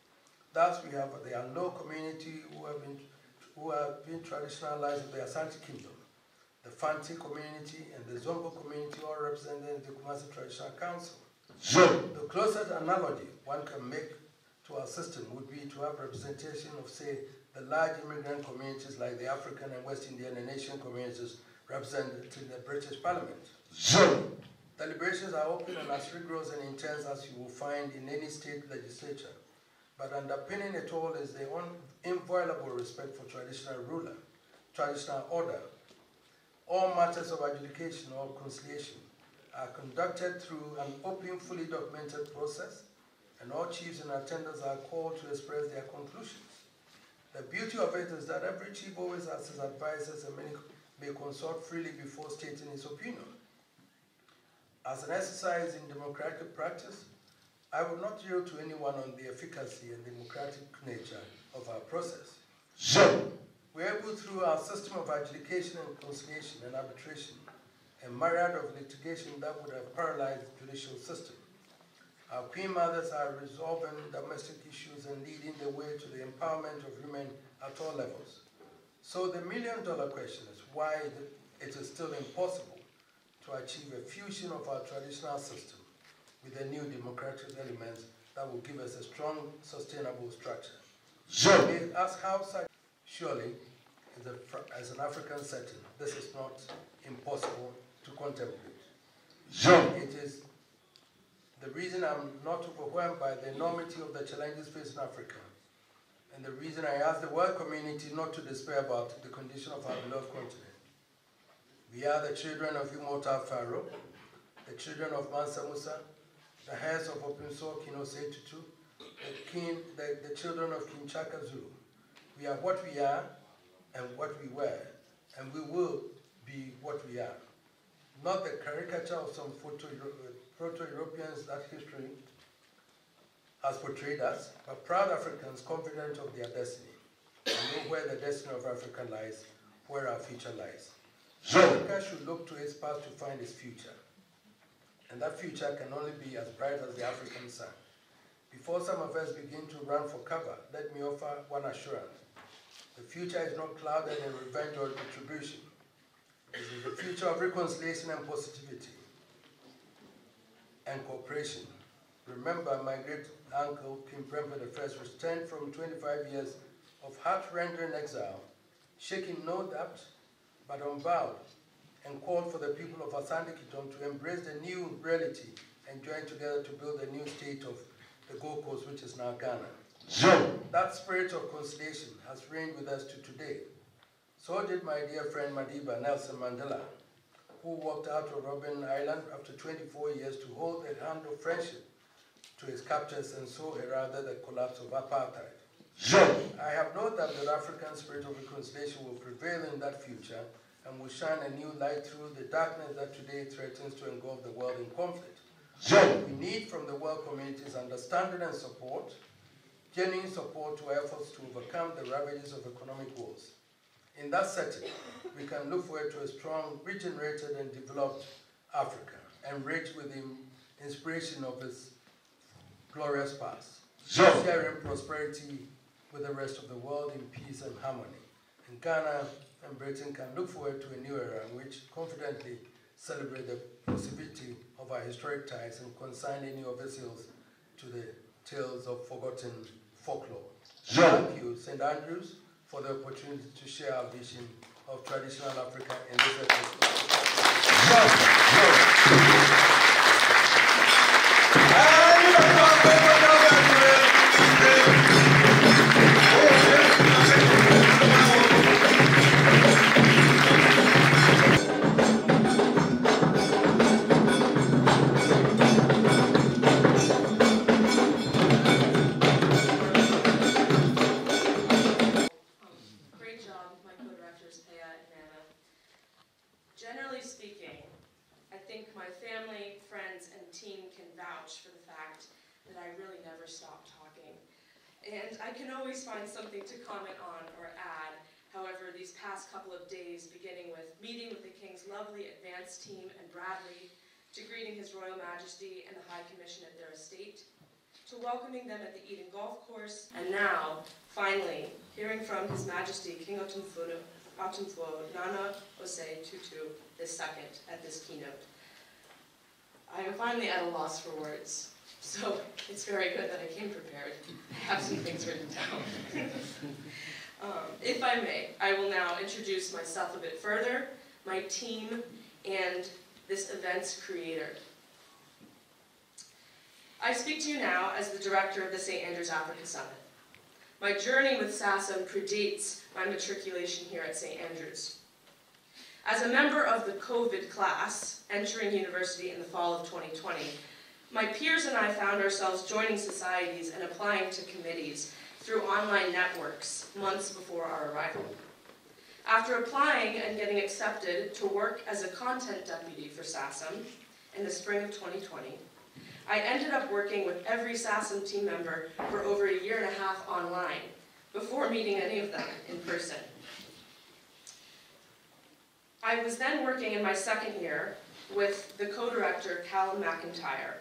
Thus, we have the Anlo community who have been, who have been traditionalized in the Asante Kingdom, the Fanti community, and the Zongo community, all represented in the Kumasi Traditional Council. The closest analogy one can make to our system would be to have representation of, say, the large immigrant communities like the African and West Indian and Asian communities represented in the British Parliament. Zo. Deliberations are open and as rigorous and intense as you will find in any state legislature. But underpinning it all is the inviolable respect for traditional ruler, traditional order. All matters of adjudication or conciliation are conducted through an open, fully documented process, and all chiefs and attendants are called to express their conclusions. The beauty of it is that every chief always has his advisors and many may consult freely before stating his opinion. As an exercise in democratic practice, I would not yield to anyone on the efficacy and democratic nature of our process. Zo. We are able through our system of adjudication and conciliation and arbitration, a myriad of litigation that would have paralyzed the judicial system. Our queen mothers are resolving domestic issues and leading the way to the empowerment of women at all levels. So the million dollar question is why it is still impossible to achieve a fusion of our traditional system with the new democratic elements that will give us a strong, sustainable structure. Ask how such, surely, as, a, fr- as an African setting, this is not impossible to contemplate. It is the reason I'm not overwhelmed by the enormity of the challenges facing Africa, and the reason I ask the world community not to despair about the condition of our beloved continent. We are the children of immortal Pharaoh, the children of Mansa Musa, the heirs of Opunso Kino Setutu, the, king, the, the children of King Chaka Zulu. We are what we are and what we were, and we will be what we are. Not the caricature of some uh, proto-Europeans that history has portrayed us, but proud Africans confident of their destiny and know where the destiny of Africa lies, where our future lies. Africa should look to its past to find its future. And that future can only be as bright as the African sun. Before some of us begin to run for cover, let me offer one assurance. The future is not clouded in revenge or retribution. It is the future of reconciliation and positivity and cooperation. Remember, my great uncle, King Prempeh I, returned from 25 years of heart-rending exile, shaking no doubt, but unbowed, and called for the people of Asante Kingdom to embrace the new reality and join together to build a new state of the Gold Coast, which is now Ghana. Zo. That spirit of conciliation has reigned with us to today. So did my dear friend Madiba Nelson Mandela, who walked out of Robben Island after 24 years to hold a hand of friendship to his captors and so heralded the collapse of apartheid. I have no doubt that the African spirit of reconciliation will prevail in that future and will shine a new light through the darkness that today threatens to engulf the world in conflict. We need from the world communities understanding and support, genuine support to efforts to overcome the ravages of economic woes. In that setting, we can look forward to a strong, regenerated and developed Africa, enriched with the inspiration of its glorious past, Zo. sharing prosperity with the rest of the world in peace and harmony. And Ghana and Britain can look forward to a new era in which confidently celebrate the possibility of our historic ties and consign any of its ills to the tales of forgotten folklore. Zo. Thank you, St. Andrews, for the opportunity to share our vision of traditional Africa in this episode. Always find something to comment on or add. However, these past couple of days, beginning with meeting with the King's lovely advance team and Bradley, to greeting His Royal Majesty and the High Commission at their estate, to welcoming them at the Eden Golf Course, and now, finally, hearing from His Majesty King Otumfuo Otumfuo Nana Osei Tutu II at this keynote. I am finally at a loss for words, so it's very good that I came prepared. I have some things written down. Um, If I may, I will now introduce myself a bit further, my team, and this event's creator. I speak to you now as the director of the St. Andrews Africa Summit. My journey with SAASUM predates my matriculation here at St. Andrews. As a member of the COVID class entering university in the fall of 2020, my peers and I found ourselves joining societies and applying to committees through online networks months before our arrival. After applying and getting accepted to work as a content deputy for SAASUM in the spring of 2020, I ended up working with every SAASUM team member for over a year and a half online before meeting any of them in person. I was then working in my second year with the co-director Callum McIntyre,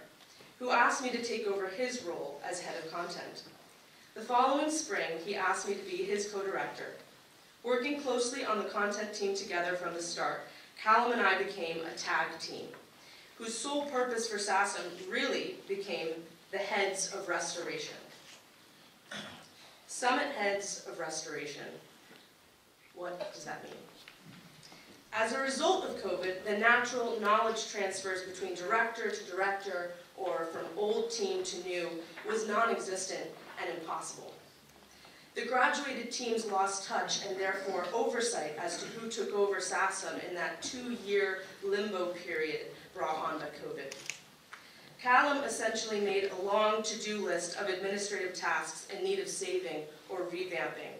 who asked me to take over his role as head of content. The following spring, he asked me to be his co-director. Working closely on the content team together from the start, Callum and I became a tag team, whose sole purpose for SAASUM really became the heads of restoration. Summit heads of restoration. What does that mean? As a result of COVID, the natural knowledge transfers between director to director or from old team to new was non-existent and impossible. The graduated teams lost touch and therefore oversight as to who took over SAASUM in that two-year limbo period brought on by COVID. Callum essentially made a long to-do list of administrative tasks in need of saving or revamping,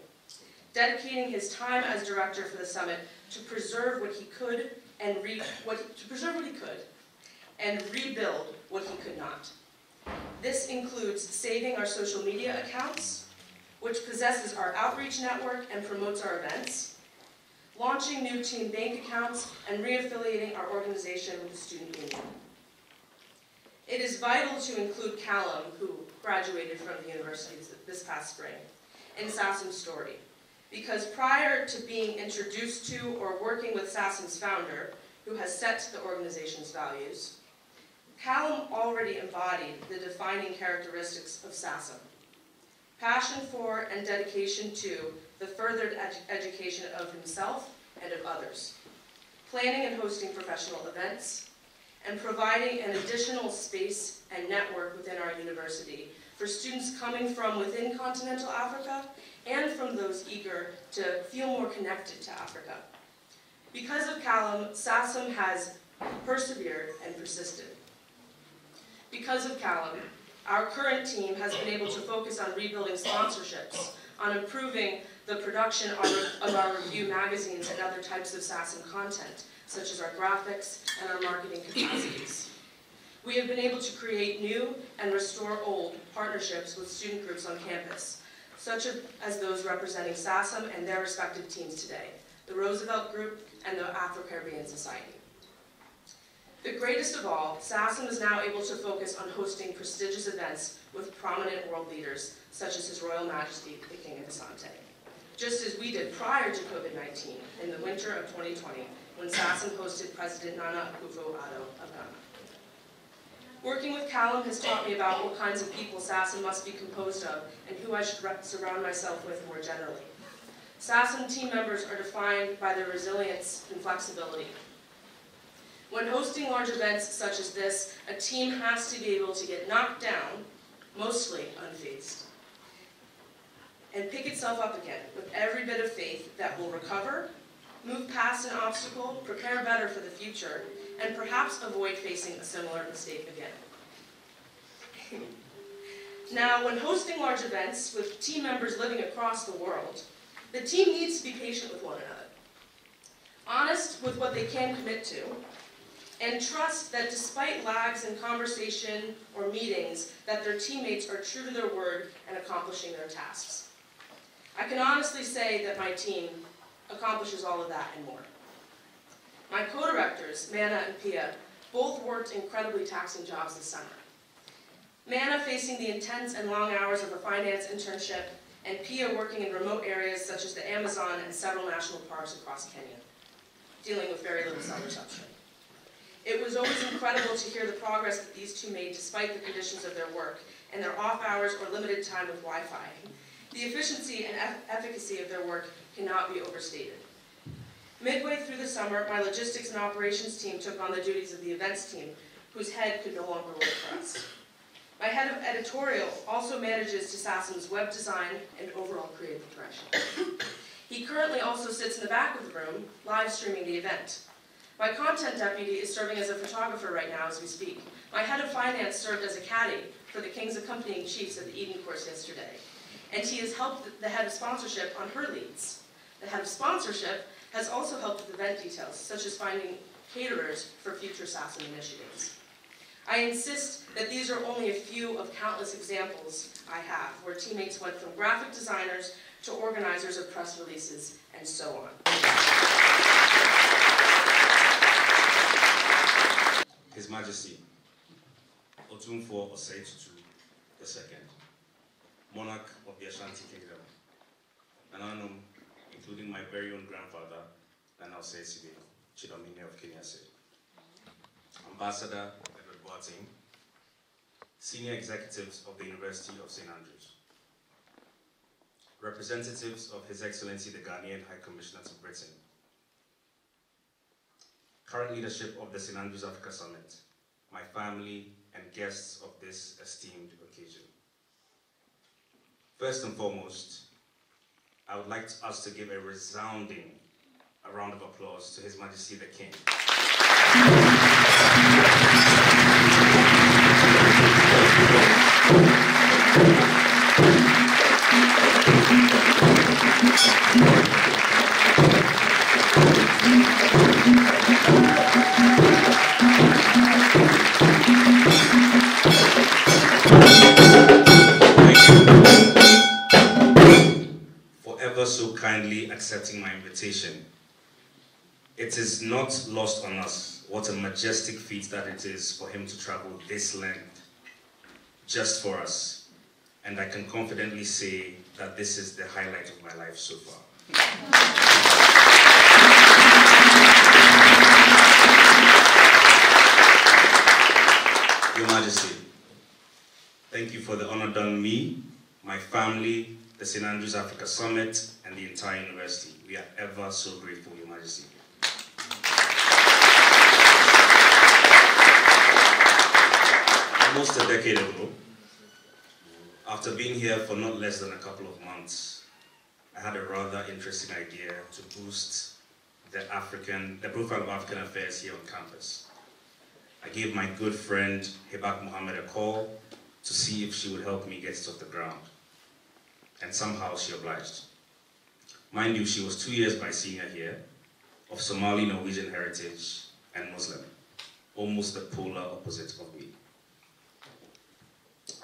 dedicating his time as director for the summit to preserve what he could and re, what, to preserve what he could and rebuild what he could not. This includes saving our social media accounts, which possesses our outreach network and promotes our events, launching new team bank accounts, and reaffiliating our organization with the student union. It is vital to include Callum, who graduated from the university this past spring, in SAASUM's story. Because prior to being introduced to or working with SAASUM's founder, who has set the organization's values, Callum already embodied the defining characteristics of SAASUM. Passion for and dedication to the furthered ed education of himself and of others. Planning and hosting professional events, and providing an additional space and network within our university for students coming from within continental Africa and from those eager to feel more connected to Africa. Because of Callum, SAASUM has persevered and persisted. Because of Callum, our current team has been able to focus on rebuilding sponsorships, on improving the production of our review magazines and other types of SAASUM content, such as our graphics and our marketing capacities. We have been able to create new and restore old partnerships with student groups on campus, such as those representing SAASUM and their respective teams today, the Roosevelt Group and the Afro-Caribbean Society. The greatest of all, SAASUM is now able to focus on hosting prestigious events with prominent world leaders, such as His Royal Majesty, the King of Asante. Just as we did prior to COVID-19 in the winter of 2020, when SAASUM hosted President Nana Akufo-Addo of Ghana. Working with Callum has taught me about what kinds of people SAASUM must be composed of and who I should surround myself with more generally. SAASUM team members are defined by their resilience and flexibility. When hosting large events such as this, a team has to be able to get knocked down, mostly unfazed, and pick itself up again with every bit of faith that will recover move past an obstacle, prepare better for the future, and perhaps avoid facing a similar mistake again. now, when hosting large events with team members living across the world, the team needs to be patient with one another, honest with what they can commit to, and trust that despite lags in conversation or meetings, that their teammates are true to their word and accomplishing their tasks. I can honestly say that my team accomplishes all of that and more. My co-directors, Mana and Pia, both worked incredibly taxing jobs this summer. Mana facing the intense and long hours of a finance internship, and Pia working in remote areas such as the Amazon and several national parks across Kenya, dealing with very little cell reception. It was always incredible to hear the progress that these two made despite the conditions of their work and their off hours or limited time with Wi-Fi. The efficiency and efficacy of their work cannot be overstated. Midway through the summer, my logistics and operations team took on the duties of the events team, whose head could no longer work for us. My head of editorial also manages to SAASUM's web design and overall creative direction. He currently also sits in the back of the room, live streaming the event. My content deputy is serving as a photographer right now as we speak. My head of finance served as a caddy for the King's accompanying chiefs at the Eden course yesterday. And he has helped the head of sponsorship on her leads. The head of sponsorship has also helped with event details, such as finding caterers for future SAASUM initiatives. I insist that these are only a few of countless examples I have, where teammates went from graphic designers to organizers of press releases, and so on. His Majesty, Otumfuo Osei Tutu II, monarch of the Ashanti Kingdom, Nananom including my very own grandfather, and Nana Osei Chidomini of Kenya City. Ambassador Edward Boateng, senior executives of the University of St. Andrews, representatives of His Excellency the Ghanaian High Commissioner to Britain, current leadership of the St. Andrews Africa Summit, my family and guests of this esteemed occasion. First and foremost, I would like us to give a resounding a round of applause to His Majesty the King. kindly accepting my invitation. It is not lost on us what a majestic feat that it is for him to travel this length just for us. And I can confidently say that this is the highlight of my life so far. Your Majesty, thank you for the honor done me, my family, the St. Andrews Africa Summit, and the entire university. We are ever so grateful, Your Majesty. Almost a decade ago, after being here for not less than a couple of months, I had a rather interesting idea to boost the African, the profile of African affairs here on campus. I gave my good friend Hibak Mohammed a call to see if she would help me get it off the ground. And somehow she obliged. Mind you, she was two years my senior here, of Somali Norwegian heritage and Muslim, almost the polar opposite of me.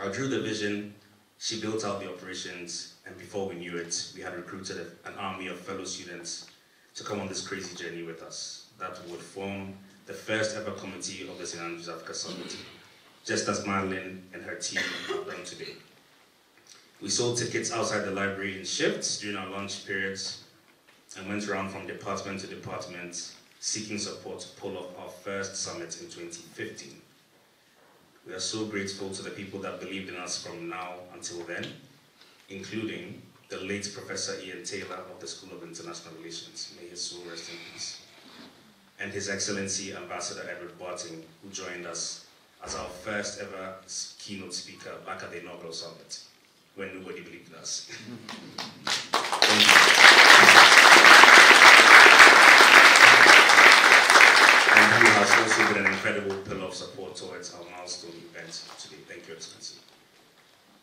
I drew the vision, she built out the operations, and before we knew it, we had recruited an army of fellow students to come on this crazy journey with us that would form the first ever committee of the St. Andrews Africa Summit, just as Madeline and her team have done today. We sold tickets outside the library in shifts during our lunch periods and went around from department to department seeking support to pull off our first summit in 2015. We are so grateful to the people that believed in us from now until then, including the late Professor Ian Taylor of the School of International Relations, may his soul rest in peace, and His Excellency Ambassador Edward Boateng, who joined us as our first ever keynote speaker back at the inaugural summit, when nobody believed in us. Thank you. and who has also been an incredible pillar of support towards our milestone event today. Thank you, Excellency.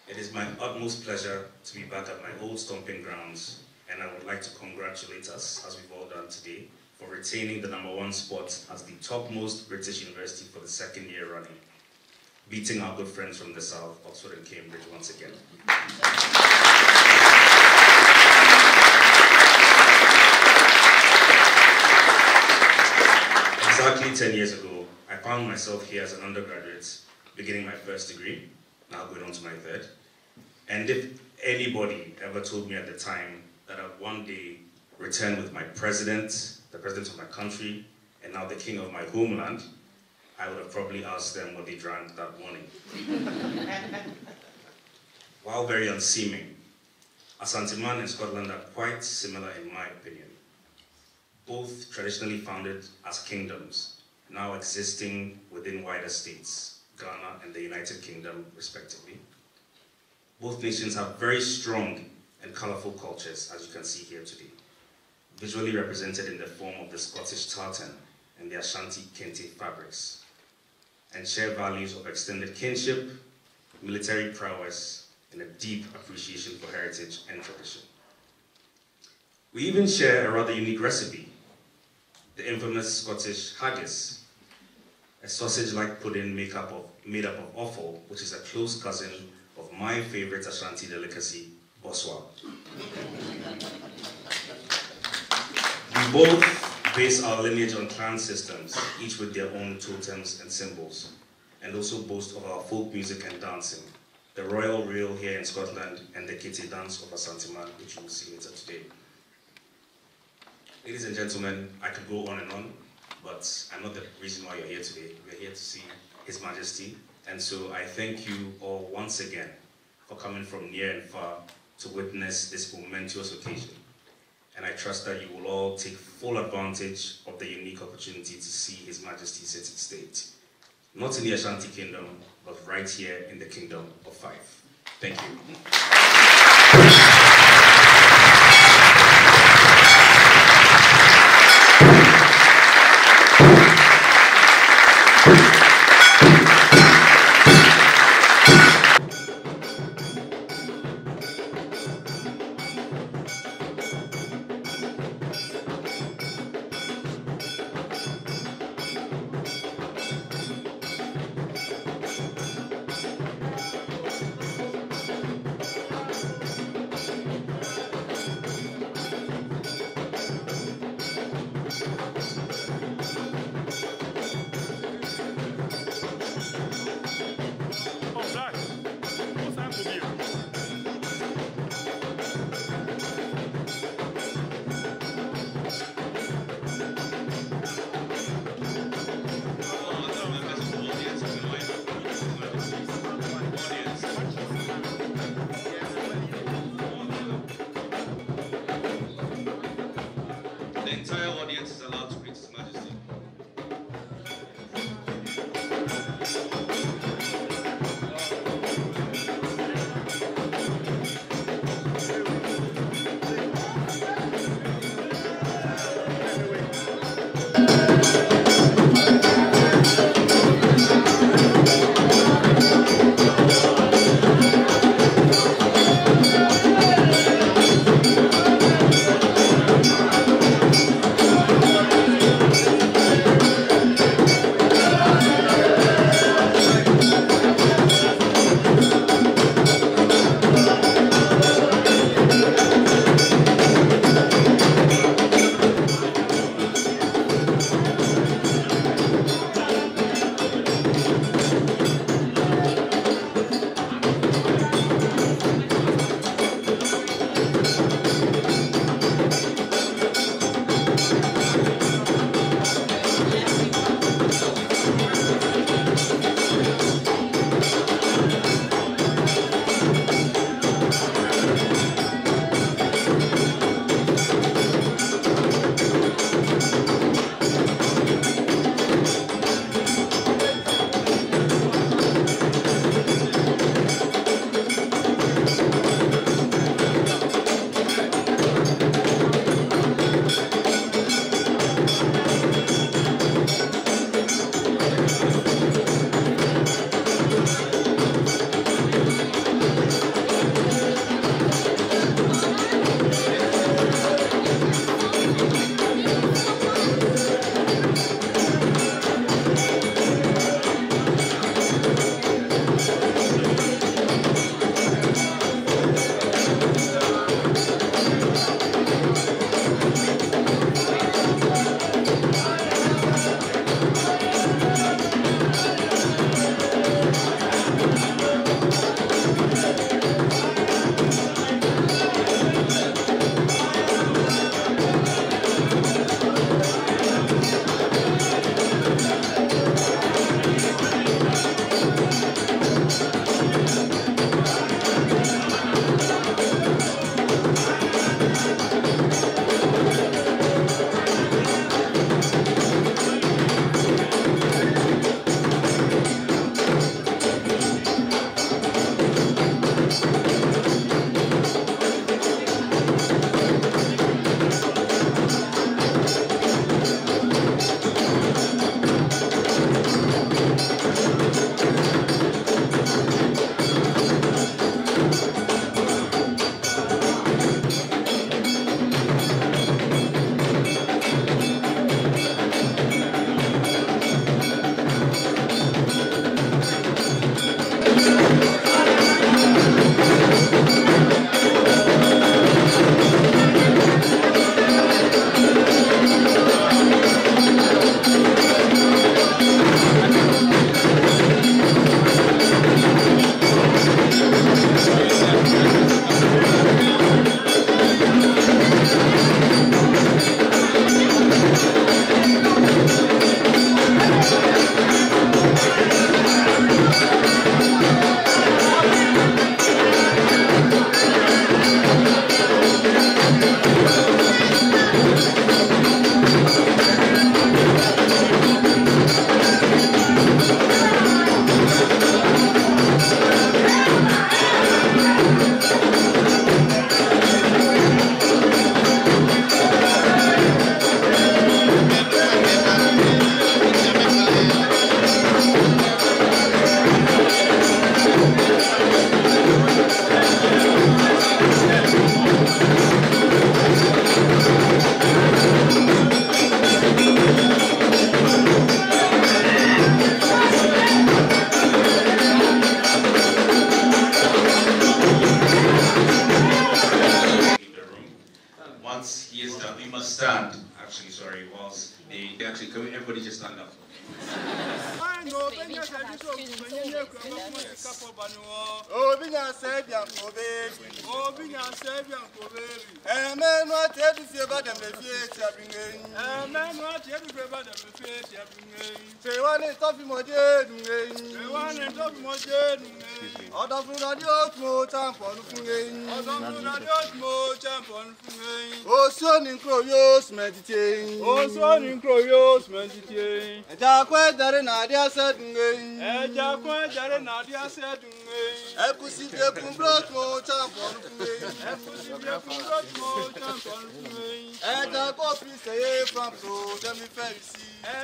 It is my utmost pleasure to be back at my old stomping grounds, and I would like to congratulate us, as we've all done today, for retaining the number one spot as the topmost British university for the second year running, beating our good friends from the south, Oxford and Cambridge, once again. Exactly 10 years ago, I found myself here as an undergraduate, beginning my first degree, now going on to my third. And if anybody ever told me at the time that I'd one day return with my president, the president of my country, and now the king of my homeland, I would have probably asked them what they drank that morning. While very unseeming, Asanteman and Scotland are quite similar in my opinion both traditionally founded as kingdoms, now existing within wider states, Ghana and the United Kingdom, respectively. Both nations have very strong and colorful cultures, as you can see here today, visually represented in the form of the Scottish tartan and the Ashanti kente fabrics, and share values of extended kinship, military prowess, and a deep appreciation for heritage and tradition. We even share a rather unique recipe, the infamous Scottish haggis, a sausage-like pudding made up, of, made up of offal, which is a close cousin of my favorite Ashanti delicacy, boswa. we both base our lineage on clan systems, each with their own totems and symbols, and also boast of our folk music and dancing, the royal reel here in Scotland, and the kete dance of Asanteman, which you will see later today. Ladies and gentlemen, I could go on and on, but I'm not the reason why you're here today. We're here to see His Majesty. And so I thank you all once again for coming from near and far to witness this momentous occasion. And I trust that you will all take full advantage of the unique opportunity to see His Majesty sit state. Not in the Ashanti Kingdom, but right here in the Kingdom of Fife. Thank you.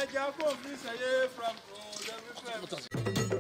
ẹja fóònù ìṣẹ̀yẹ franco lẹ́mí fẹ́ẹ́.